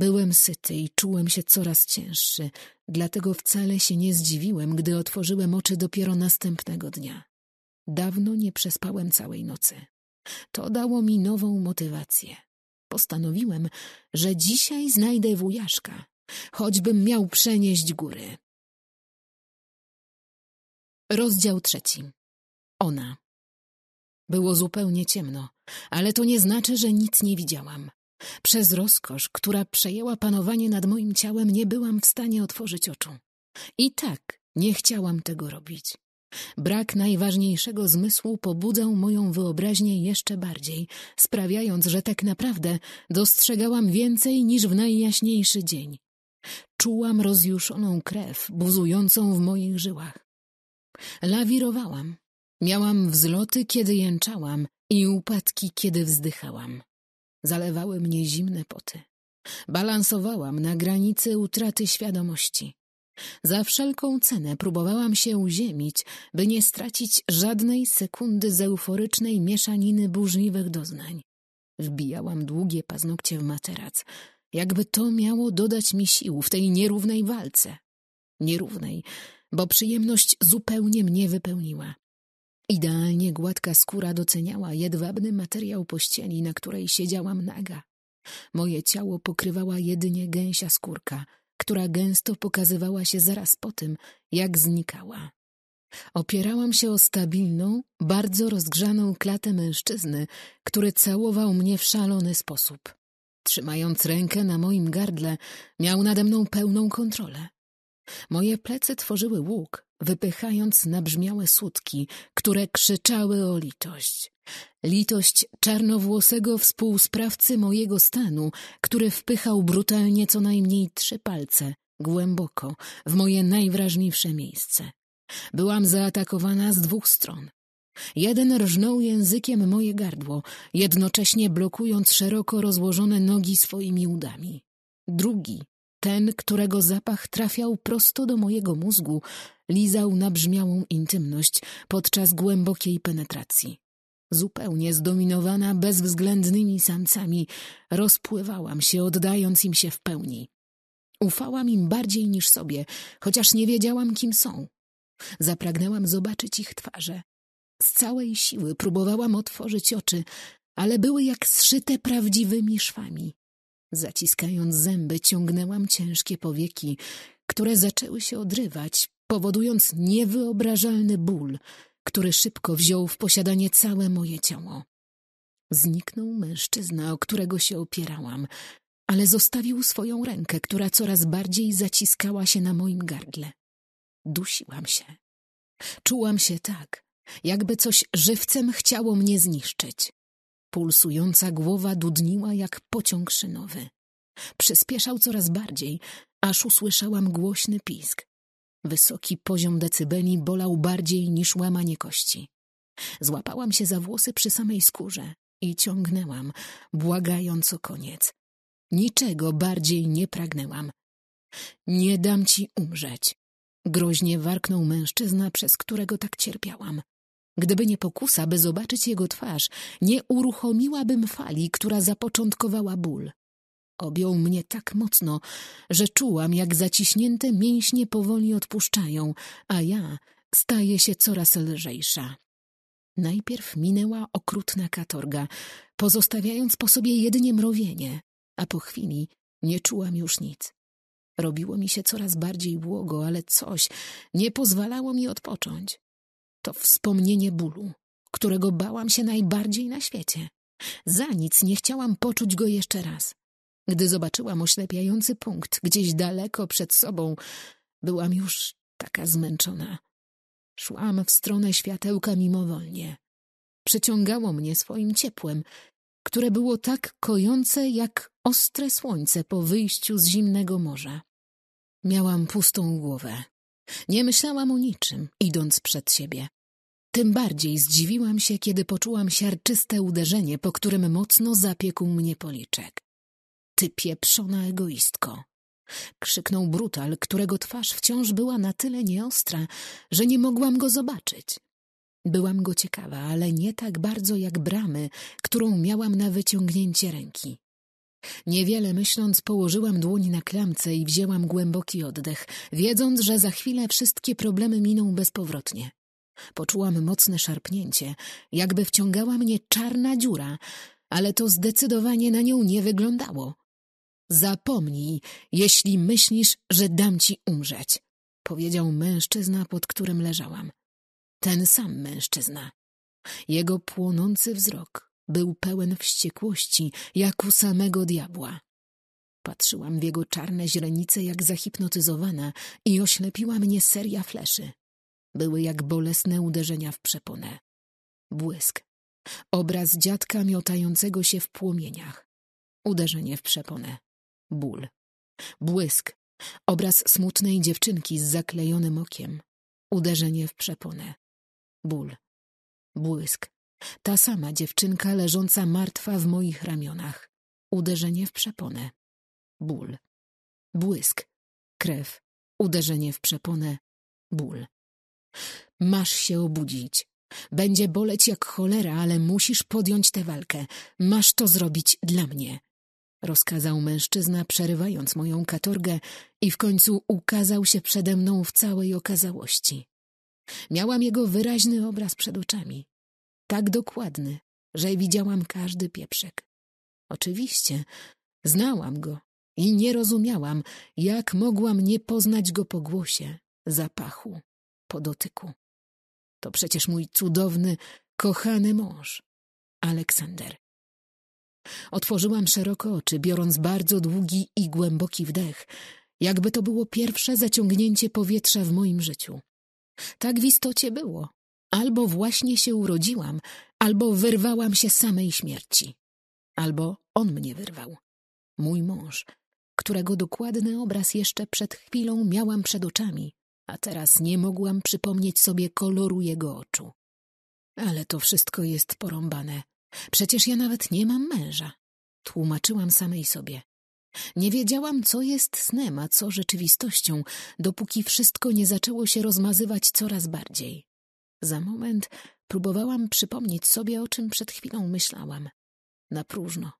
Byłem syty i czułem się coraz cięższy, dlatego wcale się nie zdziwiłem, gdy otworzyłem oczy dopiero następnego dnia. Dawno nie przespałem całej nocy. To dało mi nową motywację. Postanowiłem, że dzisiaj znajdę wujaszka, choćbym miał przenieść góry. Rozdział trzeci. Ona. Było zupełnie ciemno, ale to nie znaczy, że nic nie widziałam. Przez rozkosz, która przejęła panowanie nad moim ciałem, nie byłam w stanie otworzyć oczu. I tak Nie chciałam tego robić. Brak najważniejszego zmysłu pobudzał moją wyobraźnię jeszcze bardziej, sprawiając, że tak naprawdę dostrzegałam więcej niż w najjaśniejszy dzień. Czułam rozjuszoną krew buzującą w moich żyłach. Lawirowałam. Miałam wzloty, kiedy jęczałam i upadki, kiedy wzdychałam. Zalewały mnie zimne poty. Balansowałam na granicy utraty świadomości. Za wszelką cenę próbowałam się uziemić, by nie stracić żadnej sekundy z euforycznej mieszaniny burzliwych doznań. Wbijałam długie paznokcie w materac, jakby to miało dodać mi sił w tej nierównej walce. Nierównej, bo przyjemność zupełnie mnie wypełniła. Idealnie gładka skóra doceniała jedwabny materiał pościeli, na której siedziałam naga. Moje ciało pokrywała jedynie gęsia skórka, która gęsto pokazywała się zaraz po tym, jak znikała. Opierałam się o stabilną, bardzo rozgrzaną klatę mężczyzny, który całował mnie w szalony sposób. Trzymając rękę na moim gardle, miał nade mną pełną kontrolę. Moje plecy tworzyły łuk, wypychając nabrzmiałe sutki, które krzyczały o litość. Litość czarnowłosego współsprawcy mojego stanu, który wpychał brutalnie co najmniej trzy palce, głęboko, w moje najwrażliwsze miejsce. Byłam zaatakowana z dwóch stron. Jeden rżnął językiem moje gardło, jednocześnie blokując szeroko rozłożone nogi swoimi udami. Drugi ten, którego zapach trafiał prosto do mojego mózgu, lizał nabrzmiałą intymność podczas głębokiej penetracji. Zupełnie zdominowana bezwzględnymi samcami, rozpływałam się, oddając im się w pełni. Ufałam im bardziej niż sobie, chociaż nie wiedziałam, kim są. Zapragnęłam zobaczyć ich twarze. Z całej siły próbowałam otworzyć oczy, ale były jak zszyte prawdziwymi szwami. Zaciskając zęby, ciągnęłam ciężkie powieki, które zaczęły się odrywać, powodując niewyobrażalny ból, który szybko wziął w posiadanie całe moje ciało. Zniknął mężczyzna, o którego się opierałam, ale zostawił swoją rękę, która coraz bardziej zaciskała się na moim gardle. Dusiłam się. Czułam się tak, jakby coś żywcem chciało mnie zniszczyć. Pulsująca głowa dudniła jak pociąg szynowy. Przyspieszał coraz bardziej, aż usłyszałam głośny pisk. Wysoki poziom decybeli bolał bardziej niż łamanie kości. Złapałam się za włosy przy samej skórze i ciągnęłam, błagając o koniec. Niczego bardziej nie pragnęłam. Nie dam ci umrzeć. Groźnie warknął mężczyzna, przez którego tak cierpiałam. Gdyby nie pokusa, by zobaczyć jego twarz, nie uruchomiłabym fali, która zapoczątkowała ból. Objął mnie tak mocno, że czułam, jak zaciśnięte mięśnie powoli odpuszczają, a ja staję się coraz lżejsza. Najpierw minęła okrutna katorga, pozostawiając po sobie jedynie mrowienie, a po chwili nie czułam już nic. Robiło mi się coraz bardziej błogo, ale coś nie pozwalało mi odpocząć. To wspomnienie bólu, którego bałam się najbardziej na świecie. Za nic nie chciałam poczuć go jeszcze raz. Gdy zobaczyłam oślepiający punkt gdzieś daleko przed sobą, byłam już taka zmęczona. Szłam w stronę światełka mimowolnie. Przyciągało mnie swoim ciepłem, które było tak kojące jak ostre słońce po wyjściu z zimnego morza. Miałam pustą głowę. Nie myślałam o niczym, idąc przed siebie. Tym bardziej zdziwiłam się, kiedy poczułam siarczyste uderzenie, po którym mocno zapiekł mnie policzek. Ty pieprzona egoistko! Krzyknął brutal, którego twarz wciąż była na tyle nieostra, że nie mogłam go zobaczyć. Byłam go ciekawa, ale nie tak bardzo jak bramy, którą miałam na wyciągnięcie ręki. Niewiele myśląc, położyłam dłoń na klamce i wzięłam głęboki oddech, wiedząc, że za chwilę wszystkie problemy miną bezpowrotnie. Poczułam mocne szarpnięcie, jakby wciągała mnie czarna dziura, ale to zdecydowanie na nią nie wyglądało. Zapomnij, jeśli myślisz, że dam ci umrzeć, powiedział mężczyzna, pod którym leżałam. Ten sam mężczyzna. Jego płonący wzrok był pełen wściekłości, jak u samego diabła. Patrzyłam w jego czarne źrenice jak zahipnotyzowana i oślepiła mnie seria fleszy. Były jak bolesne uderzenia w przeponę. Błysk. Obraz dziadka miotającego się w płomieniach. Uderzenie w przeponę. Ból. Błysk. Obraz smutnej dziewczynki z zaklejonym okiem. Uderzenie w przeponę. Ból. Błysk. Ta sama dziewczynka leżąca martwa w moich ramionach. Uderzenie w przeponę. Ból. Błysk. Krew. Uderzenie w przeponę. Ból. Masz się obudzić. Będzie boleć jak cholera, ale musisz podjąć tę walkę. Masz to zrobić dla mnie. Rozkazał mężczyzna, przerywając moją katorgę i w końcu ukazał się przede mną w całej okazałości. Miałam jego wyraźny obraz przed oczami. Tak dokładny, że widziałam każdy pieprzek. Oczywiście, znałam go i nie rozumiałam, jak mogłam nie poznać go po głosie, zapachu, po dotyku. To przecież mój cudowny, kochany mąż, Aleksander. Otworzyłam szeroko oczy, biorąc bardzo długi i głęboki wdech, jakby to było pierwsze zaciągnięcie powietrza w moim życiu. Tak w istocie było. Albo właśnie się urodziłam, albo wyrwałam się samej śmierci. Albo on mnie wyrwał. Mój mąż, którego dokładny obraz jeszcze przed chwilą miałam przed oczami, a teraz nie mogłam przypomnieć sobie koloru jego oczu. Ale to wszystko jest porąbane. Przecież ja nawet nie mam męża. Tłumaczyłam samej sobie. Nie wiedziałam, co jest snem, a co rzeczywistością, dopóki wszystko nie zaczęło się rozmazywać coraz bardziej. Za moment próbowałam przypomnieć sobie, o czym przed chwilą myślałam. Na próżno.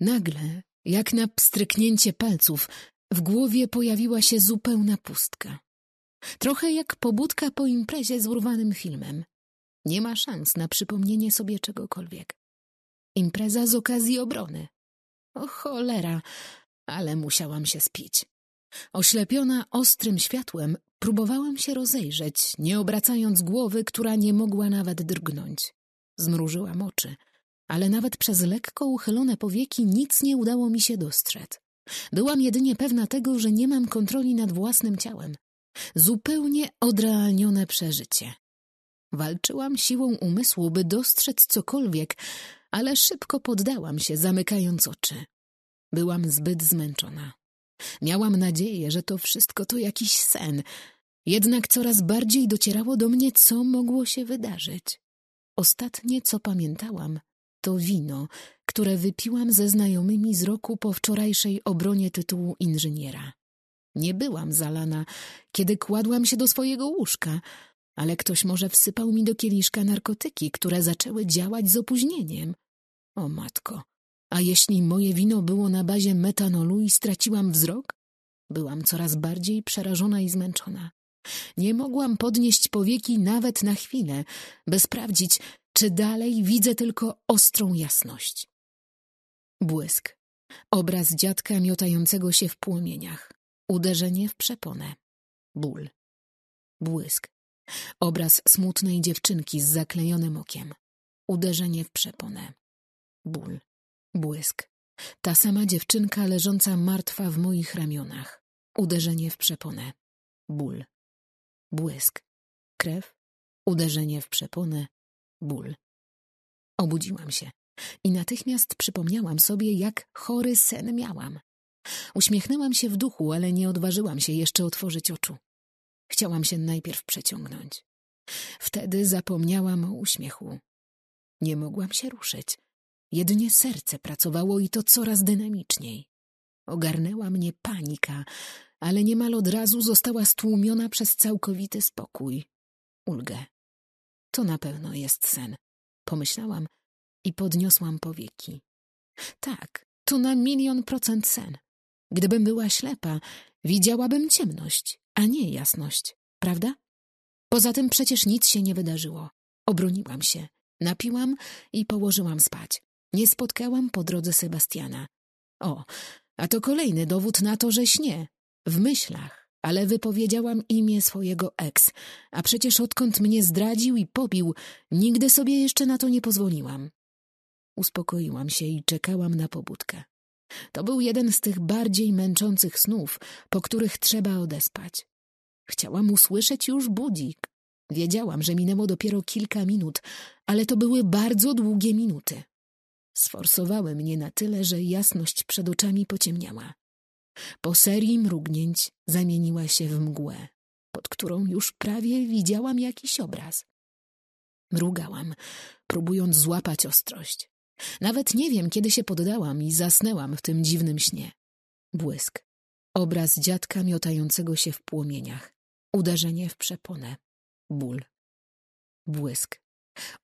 Nagle, jak na pstryknięcie palców, w głowie pojawiła się zupełna pustka. Trochę jak pobudka po imprezie z urwanym filmem. Nie ma szans na przypomnienie sobie czegokolwiek. Impreza z okazji obrony. O cholera, ale musiałam się spić. Oślepiona ostrym światłem, próbowałam się rozejrzeć, nie obracając głowy, która nie mogła nawet drgnąć. Zmrużyłam oczy, ale nawet przez lekko uchylone powieki nic nie udało mi się dostrzec. Byłam jedynie pewna tego, że nie mam kontroli nad własnym ciałem. Zupełnie odrealnione przeżycie. Walczyłam siłą umysłu, by dostrzec cokolwiek, ale szybko poddałam się, zamykając oczy. Byłam zbyt zmęczona. Miałam nadzieję, że to wszystko to jakiś sen, jednak coraz bardziej docierało do mnie, co mogło się wydarzyć. Ostatnie, co pamiętałam, to wino, które wypiłam ze znajomymi z roku po wczorajszej obronie tytułu inżyniera. Nie byłam zalana, kiedy kładłam się do swojego łóżka, ale ktoś może wsypał mi do kieliszka narkotyki, które zaczęły działać z opóźnieniem. O matko, a jeśli moje wino było na bazie metanolu i straciłam wzrok? Byłam coraz bardziej przerażona i zmęczona. Nie mogłam podnieść powieki nawet na chwilę, by sprawdzić, czy dalej widzę tylko ostrą jasność. Błysk. Obraz dziadka miotającego się w płomieniach. Uderzenie w przeponę. Ból. Błysk. Obraz smutnej dziewczynki z zaklejonym okiem. Uderzenie w przeponę. Ból. Błysk. Ta sama dziewczynka leżąca martwa w moich ramionach. Uderzenie w przeponę. Ból. Błysk. Krew. Uderzenie w przeponę. Ból. Obudziłam się i natychmiast przypomniałam sobie, jak chory sen miałam. Uśmiechnęłam się w duchu, ale nie odważyłam się jeszcze otworzyć oczu. Chciałam się najpierw przeciągnąć. Wtedy zapomniałam o uśmiechu. Nie mogłam się ruszyć. Jedynie serce pracowało i to coraz dynamiczniej. Ogarnęła mnie panika, ale niemal od razu została stłumiona przez całkowity spokój, ulgę. To na pewno jest sen, pomyślałam i podniosłam powieki. Tak, to na milion procent sen. Gdybym była ślepa, widziałabym ciemność, a nie jasność, prawda? Poza tym przecież nic się nie wydarzyło. Obroniłam się, napiłam i położyłam spać. Nie spotkałam po drodze Sebastiana. O, a to kolejny dowód na to, że śnie. W myślach, ale wypowiedziałam imię swojego ex, a przecież odkąd mnie zdradził i pobił, nigdy sobie jeszcze na to nie pozwoliłam. Uspokoiłam się i czekałam na pobudkę. To był jeden z tych bardziej męczących snów, po których trzeba odespać. Chciałam usłyszeć już budzik. Wiedziałam, że minęło dopiero kilka minut, ale to były bardzo długie minuty. Sforsowały mnie na tyle, że jasność przed oczami pociemniała. Po serii mrugnięć zamieniła się w mgłę, pod którą już prawie widziałam jakiś obraz. Mrugałam, próbując złapać ostrość. Nawet nie wiem, kiedy się poddałam i zasnęłam w tym dziwnym śnie. Błysk. Obraz dziadka miotającego się w płomieniach. Uderzenie w przeponę. Ból. Błysk.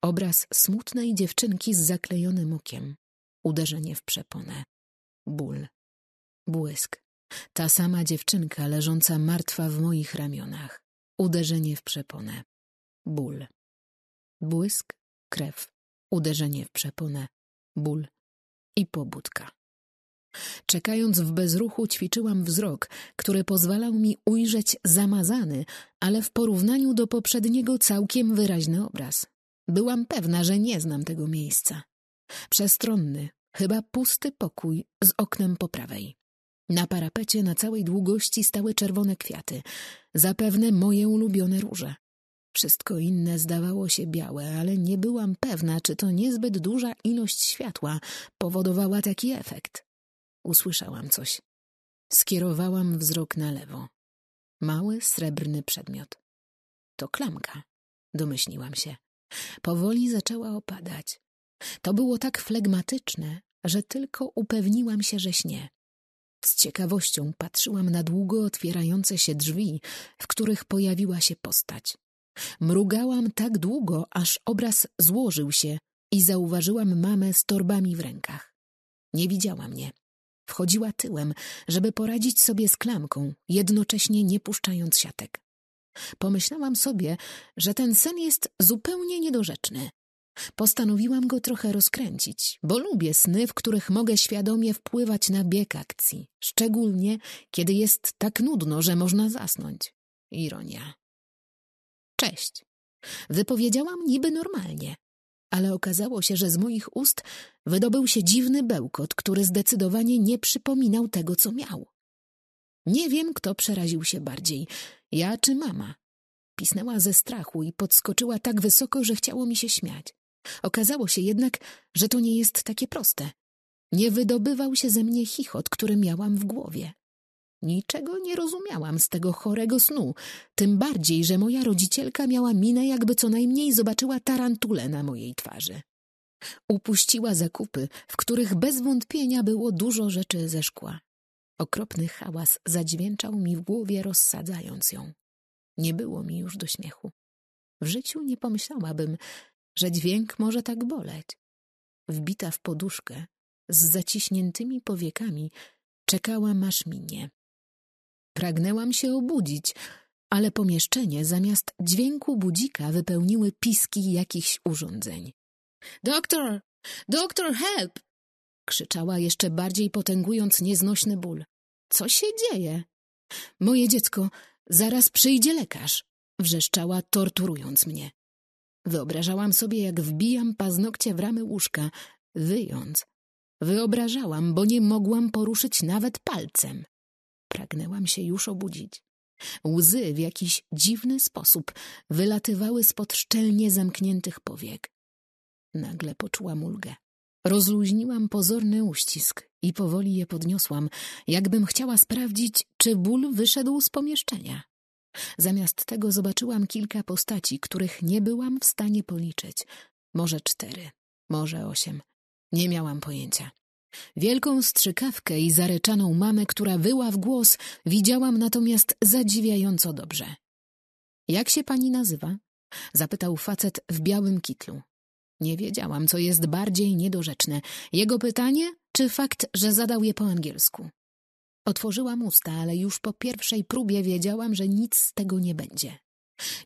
Obraz smutnej dziewczynki z zaklejonym okiem. Uderzenie w przeponę. Ból. Błysk. Ta sama dziewczynka leżąca martwa w moich ramionach. Uderzenie w przeponę. Ból. Błysk, krew, uderzenie w przeponę, ból i pobudka. Czekając w bezruchu ćwiczyłam wzrok, który pozwalał mi ujrzeć zamazany, ale w porównaniu do poprzedniego całkiem wyraźny obraz. Byłam pewna, że nie znam tego miejsca. Przestronny, chyba pusty pokój z oknem po prawej. Na parapecie na całej długości stały czerwone kwiaty, zapewne moje ulubione róże. Wszystko inne zdawało się białe, ale nie byłam pewna, czy to niezbyt duża ilość światła powodowała taki efekt. Usłyszałam coś. Skierowałam wzrok na lewo. Mały, srebrny przedmiot. To klamka, domyśliłam się. Powoli zaczęła opadać. To było tak flegmatyczne, że tylko upewniłam się, że śnie. Z ciekawością patrzyłam na długo otwierające się drzwi, w których pojawiła się postać. Mrugałam tak długo, aż obraz złożył się i zauważyłam mamę z torbami w rękach. Nie widziała mnie. Wchodziła tyłem, żeby poradzić sobie z klamką, jednocześnie nie puszczając siatek. Pomyślałam sobie, że ten sen jest zupełnie niedorzeczny. Postanowiłam go trochę rozkręcić, bo lubię sny, w których mogę świadomie wpływać na bieg akcji, szczególnie kiedy jest tak nudno, że można zasnąć. Ironia. Cześć. Wypowiedziałam niby normalnie, ale okazało się, że z moich ust wydobył się dziwny bełkot, który zdecydowanie nie przypominał tego, co miał. Nie wiem, kto przeraził się bardziej, ja czy mama. Pisnęła ze strachu i podskoczyła tak wysoko, że chciało mi się śmiać. Okazało się jednak, że to nie jest takie proste. Nie wydobywał się ze mnie chichot, który miałam w głowie. Niczego nie rozumiałam z tego chorego snu, tym bardziej, że moja rodzicielka miała minę, jakby co najmniej zobaczyła tarantulę na mojej twarzy. Upuściła zakupy, w których bez wątpienia było dużo rzeczy ze szkła. Okropny hałas zadźwięczał mi w głowie, rozsadzając ją. Nie było mi już do śmiechu. W życiu nie pomyślałabym, że dźwięk może tak boleć. Wbita w poduszkę, z zaciśniętymi powiekami, czekała masz minie. Pragnęłam się obudzić, ale pomieszczenie zamiast dźwięku budzika wypełniły piski jakichś urządzeń. Doktor! Doktor, help! krzyczała jeszcze bardziej potęgując nieznośny ból. Co się dzieje? Moje dziecko, zaraz przyjdzie lekarz, wrzeszczała, torturując mnie. Wyobrażałam sobie, jak wbijam paznokcie w ramy łóżka, wyjąc. Wyobrażałam, bo nie mogłam poruszyć nawet palcem. Pragnęłam się już obudzić. Łzy w jakiś dziwny sposób wylatywały spod szczelnie zamkniętych powiek. Nagle poczułam ulgę. Rozluźniłam pozorny uścisk i powoli je podniosłam, jakbym chciała sprawdzić, czy ból wyszedł z pomieszczenia. Zamiast tego zobaczyłam kilka postaci, których nie byłam w stanie policzyć. Może cztery, może osiem. Nie miałam pojęcia. Wielką strzykawkę i zareczaną mamę, która wyła w głos, widziałam natomiast zadziwiająco dobrze. Jak się pani nazywa? Zapytał facet w białym kitlu. Nie wiedziałam, co jest bardziej niedorzeczne. Jego pytanie, czy fakt, że zadał je po angielsku. Otworzyłam usta, ale już po pierwszej próbie wiedziałam, że nic z tego nie będzie.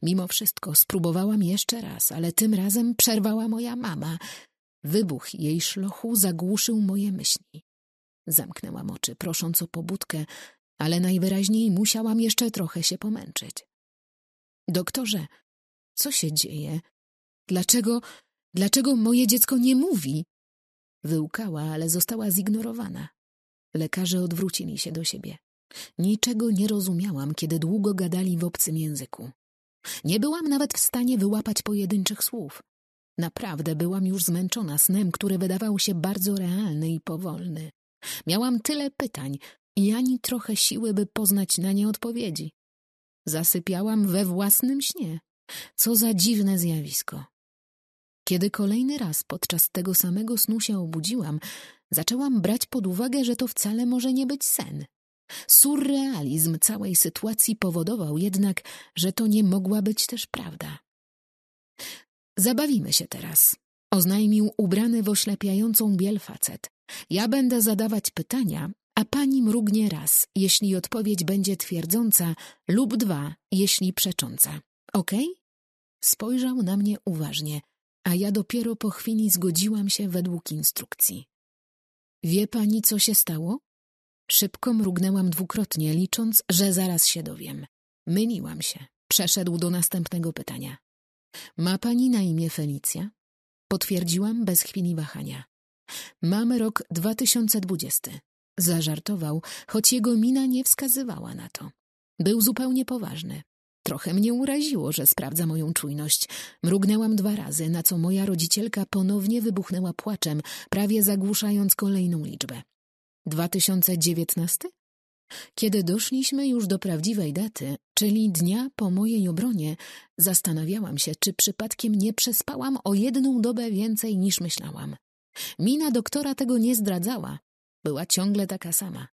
Mimo wszystko spróbowałam jeszcze raz, ale tym razem przerwała moja mama. Wybuch jej szlochu zagłuszył moje myśli. Zamknęłam oczy, prosząc o pobudkę, ale najwyraźniej musiałam jeszcze trochę się pomęczyć. Doktorze, co się dzieje? Dlaczego, dlaczego moje dziecko nie mówi? Wyłkała, ale została zignorowana. Lekarze odwrócili się do siebie. Niczego nie rozumiałam, kiedy długo gadali w obcym języku. Nie byłam nawet w stanie wyłapać pojedynczych słów. Naprawdę byłam już zmęczona snem, który wydawał się bardzo realny i powolny. Miałam tyle pytań i ani trochę siły, by poznać na nie odpowiedzi. Zasypiałam we własnym śnie. Co za dziwne zjawisko. Kiedy kolejny raz podczas tego samego snu się obudziłam, zaczęłam brać pod uwagę, że to wcale może nie być sen. Surrealizm całej sytuacji powodował jednak, że to nie mogła być też prawda. Zabawimy się teraz, oznajmił ubrany w oślepiającą biel facet. Ja będę zadawać pytania, a pani mrugnie raz, jeśli odpowiedź będzie twierdząca, lub dwa, jeśli przecząca. Okay? Spojrzał na mnie uważnie, a ja dopiero po chwili zgodziłam się według instrukcji. Wie pani, co się stało? Szybko mrugnęłam dwukrotnie, licząc, że zaraz się dowiem. Myliłam się. Przeszedł do następnego pytania. Ma pani na imię Felicja? Potwierdziłam bez chwili wahania. Mamy rok 2020. Zażartował, choć jego mina nie wskazywała na to. Był zupełnie poważny. Trochę mnie uraziło, że sprawdza moją czujność. Mrugnęłam dwa razy, na co moja rodzicielka ponownie wybuchnęła płaczem, prawie zagłuszając kolejną liczbę. 2019? Kiedy doszliśmy już do prawdziwej daty, czyli dnia po mojej obronie, zastanawiałam się, czy przypadkiem nie przespałam o jedną dobę więcej niż myślałam. Mina doktora tego nie zdradzała. Była ciągle taka sama.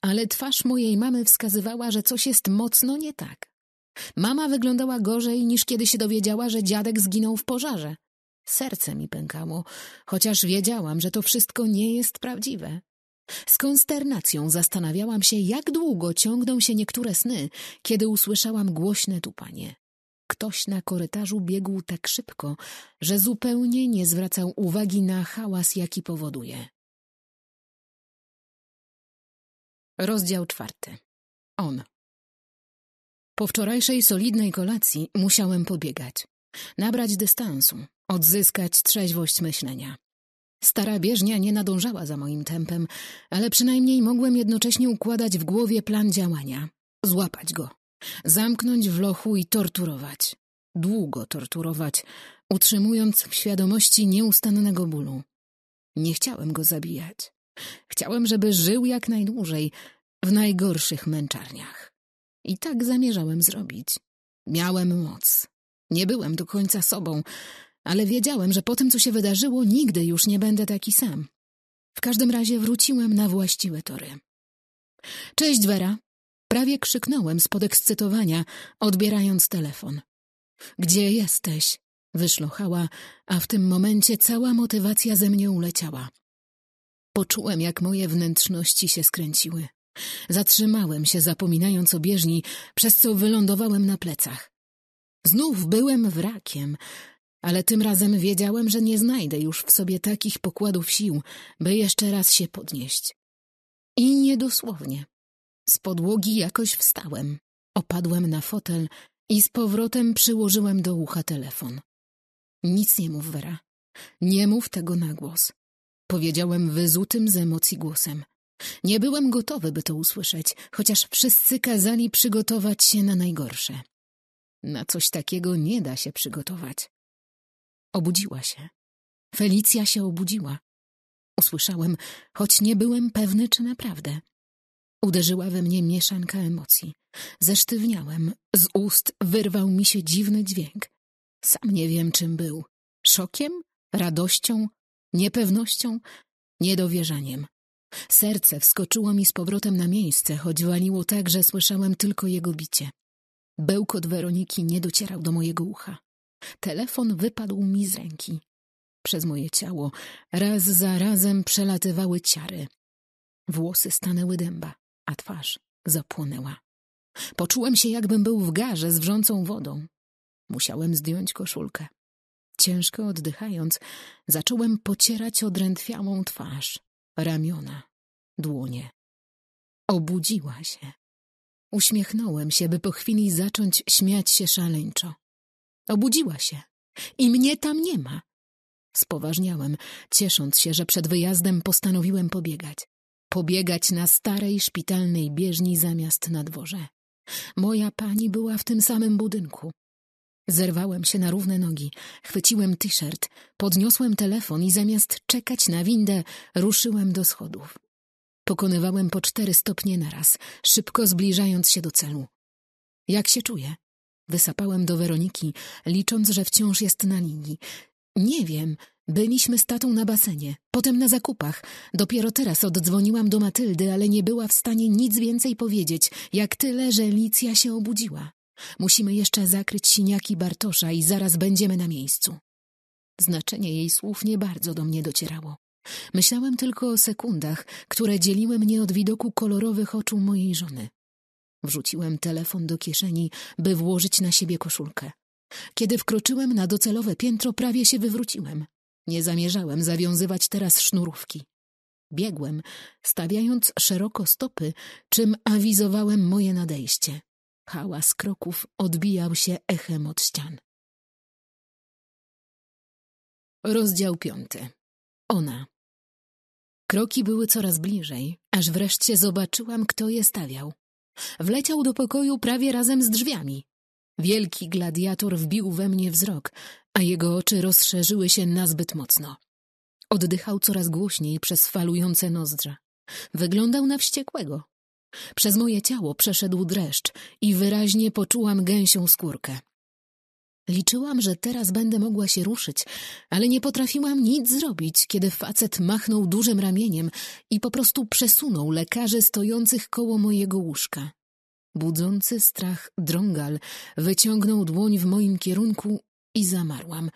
Ale twarz mojej mamy wskazywała, że coś jest mocno nie tak. Mama wyglądała gorzej niż kiedy się dowiedziała, że dziadek zginął w pożarze. Serce mi pękało, chociaż wiedziałam, że to wszystko nie jest prawdziwe. Z konsternacją zastanawiałam się, jak długo ciągną się niektóre sny, kiedy usłyszałam głośne tupanie. Ktoś na korytarzu biegł tak szybko, że zupełnie nie zwracał uwagi na hałas, jaki powoduje. Rozdział czwarty. On. Po wczorajszej solidnej kolacji musiałem pobiegać, nabrać dystansu, odzyskać trzeźwość myślenia. Stara bieżnia nie nadążała za moim tempem, ale przynajmniej mogłem jednocześnie układać w głowie plan działania. Złapać go, zamknąć w lochu i torturować. Długo torturować, utrzymując w świadomości nieustannego bólu. Nie chciałem go zabijać. Chciałem, żeby żył jak najdłużej, w najgorszych męczarniach. I tak zamierzałem zrobić. Miałem moc. Nie byłem do końca sobą, ale wiedziałem, że po tym, co się wydarzyło, nigdy już nie będę taki sam. W każdym razie wróciłem na właściwe tory. Cześć, Wera. Prawie krzyknąłem z podekscytowania, odbierając telefon. Gdzie jesteś? Wyszlochała, a w tym momencie cała motywacja ze mnie uleciała. Poczułem, jak moje wnętrzności się skręciły. Zatrzymałem się, zapominając o bieżni, przez co wylądowałem na plecach. Znów byłem wrakiem, ale tym razem wiedziałem, że nie znajdę już w sobie takich pokładów sił, by jeszcze raz się podnieść. I niedosłownie. Z podłogi jakoś wstałem, opadłem na fotel i z powrotem przyłożyłem do ucha telefon. Nic nie mów, Wera. Nie mów tego na głos. Powiedziałem wyzutym z emocji głosem. Nie byłem gotowy, by to usłyszeć, chociaż wszyscy kazali przygotować się na najgorsze. Na coś takiego nie da się przygotować. Obudziła się. Felicja się obudziła. Usłyszałem, choć nie byłem pewny, czy naprawdę. Uderzyła we mnie mieszanka emocji. Zesztywniałem. Z ust wyrwał mi się dziwny dźwięk. Sam nie wiem, czym był. Szokiem? Radością? Niepewnością? Niedowierzaniem. Serce wskoczyło mi z powrotem na miejsce, choć waliło tak, że słyszałem tylko jego bicie. Bełkot Weroniki nie docierał do mojego ucha. Telefon wypadł mi z ręki. Przez moje ciało raz za razem przelatywały ciary. Włosy stanęły dęba, a twarz zapłonęła. Poczułem się, jakbym był w garze z wrzącą wodą. Musiałem zdjąć koszulkę. Ciężko oddychając, zacząłem pocierać odrętwiałą twarz, ramiona, dłonie. Obudziła się. Uśmiechnąłem się, by po chwili zacząć śmiać się szaleńczo. Obudziła się. I mnie tam nie ma. Spoważniałem, ciesząc się, że przed wyjazdem postanowiłem pobiegać. pobiegać na starej szpitalnej bieżni zamiast na dworze. Moja pani była w tym samym budynku. Zerwałem się na równe nogi, chwyciłem t-shirt, podniosłem telefon i zamiast czekać na windę, ruszyłem do schodów. Pokonywałem po cztery stopnie naraz, szybko zbliżając się do celu. Jak się czuję? Wysapałem do Weroniki, licząc, że wciąż jest na linii. Nie wiem, byliśmy z tatą na basenie, potem na zakupach. Dopiero teraz oddzwoniłam do Matyldy, ale nie była w stanie nic więcej powiedzieć, jak tyle, że Licja się obudziła. Musimy jeszcze zakryć siniaki Bartosza i zaraz będziemy na miejscu. Znaczenie jej słów nie bardzo do mnie docierało. Myślałem tylko o sekundach, które dzieliły mnie od widoku kolorowych oczu mojej żony. Wrzuciłem telefon do kieszeni, by włożyć na siebie koszulkę. Kiedy wkroczyłem na docelowe piętro, prawie się wywróciłem. Nie zamierzałem zawiązywać teraz sznurówki. Biegłem, stawiając szeroko stopy, czym awizowałem moje nadejście. Hałas kroków odbijał się echem od ścian. Rozdział piąty. Ona. Kroki były coraz bliżej, aż wreszcie zobaczyłam, kto je stawiał. Wleciał do pokoju prawie razem z drzwiami. Wielki gladiator wbił we mnie wzrok, a jego oczy rozszerzyły się nazbyt mocno. Oddychał coraz głośniej przez falujące nozdrza. Wyglądał na wściekłego. Przez moje ciało przeszedł dreszcz i wyraźnie poczułam gęsią skórkę. Liczyłam, że teraz będę mogła się ruszyć, ale nie potrafiłam nic zrobić, kiedy facet machnął dużym ramieniem i po prostu przesunął lekarzy stojących koło mojego łóżka. Budzący strach drągal wyciągnął dłoń w moim kierunku i zamarłam.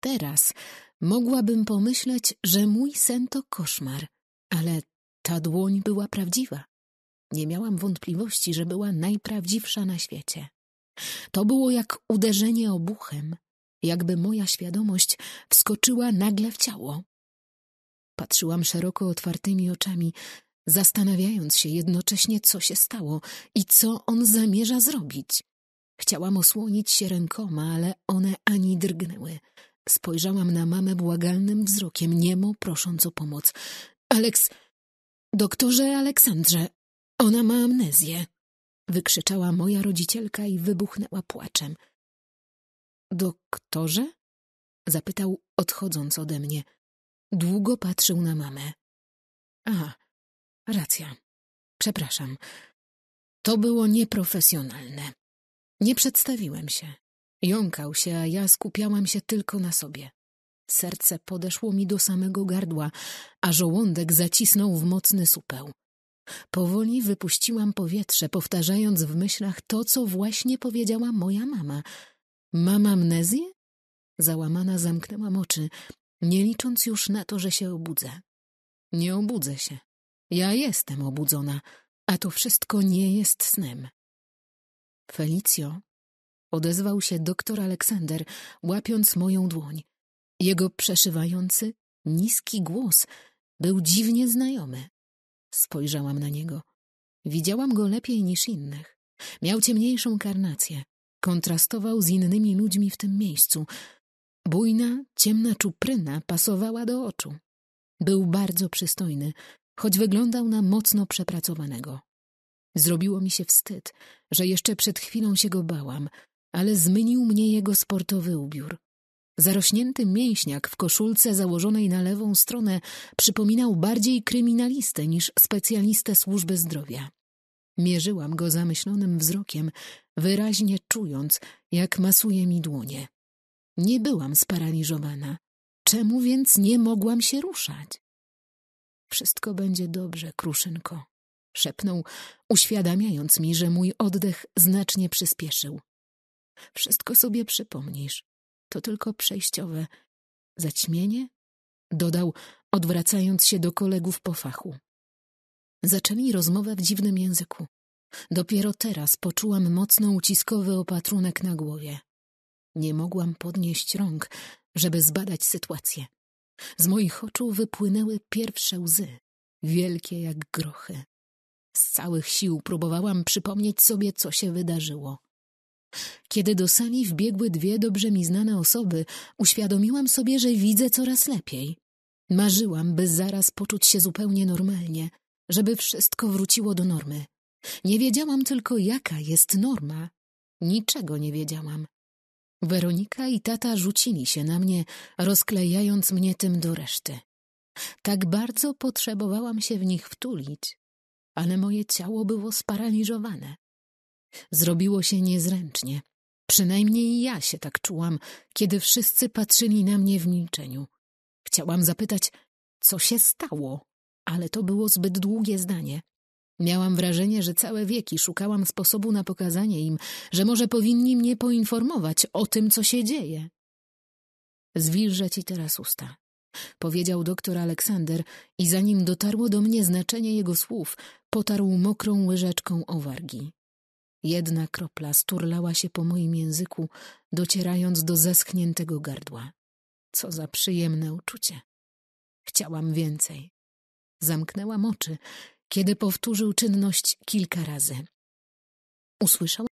Teraz mogłabym pomyśleć, że mój sen to koszmar, ale ta dłoń była prawdziwa. Nie miałam wątpliwości, że była najprawdziwsza na świecie. To było jak uderzenie obuchem, jakby moja świadomość wskoczyła nagle w ciało. Patrzyłam szeroko otwartymi oczami, zastanawiając się jednocześnie, co się stało i co on zamierza zrobić. Chciałam osłonić się rękoma, ale one ani drgnęły. Spojrzałam na mamę błagalnym wzrokiem, niemo prosząc o pomoc. Aleks, doktorze Aleksandrze, ona ma amnezję. Wykrzyczała moja rodzicielka i wybuchnęła płaczem. Doktorze? Zapytał, odchodząc ode mnie. Długo patrzył na mamę. A, racja. Przepraszam. To było nieprofesjonalne. Nie przedstawiłem się. Jąkał się, a ja skupiałam się tylko na sobie. Serce podeszło mi do samego gardła, a żołądek zacisnął w mocny supeł. Powoli wypuściłam powietrze, powtarzając w myślach to, co właśnie powiedziała moja mama. Mam amnezję? Załamana zamknęłam oczy, nie licząc już na to, że się obudzę. Nie obudzę się. Ja jestem obudzona, a to wszystko nie jest snem. Felicjo, odezwał się doktor Aleksander, łapiąc moją dłoń. Jego przeszywający, niski głos był dziwnie znajomy. Spojrzałam na niego. Widziałam go lepiej niż innych. Miał ciemniejszą karnację. Kontrastował z innymi ludźmi w tym miejscu. Bujna, ciemna czupryna pasowała do oczu. Był bardzo przystojny, choć wyglądał na mocno przepracowanego. Zrobiło mi się wstyd, że jeszcze przed chwilą się go bałam, ale zmienił mnie jego sportowy ubiór. Zarośnięty mięśniak w koszulce założonej na lewą stronę przypominał bardziej kryminalistę niż specjalistę służby zdrowia. Mierzyłam go zamyślonym wzrokiem, wyraźnie czując, jak masuje mi dłonie. Nie byłam sparaliżowana. Czemu więc nie mogłam się ruszać? Wszystko będzie dobrze, kruszynko, szepnął, uświadamiając mi, że mój oddech znacznie przyspieszył. Wszystko sobie przypomnisz. To tylko przejściowe. Zaćmienie? Dodał, odwracając się do kolegów po fachu. Zaczęli rozmowę w dziwnym języku. Dopiero teraz poczułam mocno uciskowy opatrunek na głowie. Nie mogłam podnieść rąk, żeby zbadać sytuację. Z moich oczu wypłynęły pierwsze łzy, wielkie jak grochy. Z całych sił próbowałam przypomnieć sobie, co się wydarzyło. Kiedy do sali wbiegły dwie dobrze mi znane osoby, uświadomiłam sobie, że widzę coraz lepiej. Marzyłam, by zaraz poczuć się zupełnie normalnie, żeby wszystko wróciło do normy. Nie wiedziałam tylko, jaka jest norma. Niczego nie wiedziałam. Weronika i tata rzucili się na mnie, rozklejając mnie tym do reszty. Tak bardzo potrzebowałam się w nich wtulić, ale moje ciało było sparaliżowane. Zrobiło się niezręcznie. Przynajmniej ja się tak czułam, kiedy wszyscy patrzyli na mnie w milczeniu. Chciałam zapytać, co się stało, ale to było zbyt długie zdanie. Miałam wrażenie, że całe wieki szukałam sposobu na pokazanie im, że może powinni mnie poinformować o tym, co się dzieje. Zwilżę ci teraz usta, powiedział doktor Aleksander i zanim dotarło do mnie znaczenie jego słów, potarł mokrą łyżeczką o wargi. Jedna kropla sturlała się po moim języku, docierając do zeschniętego gardła. Co za przyjemne uczucie. Chciałam więcej. Zamknęłam oczy, kiedy powtórzył czynność kilka razy. Usłyszałam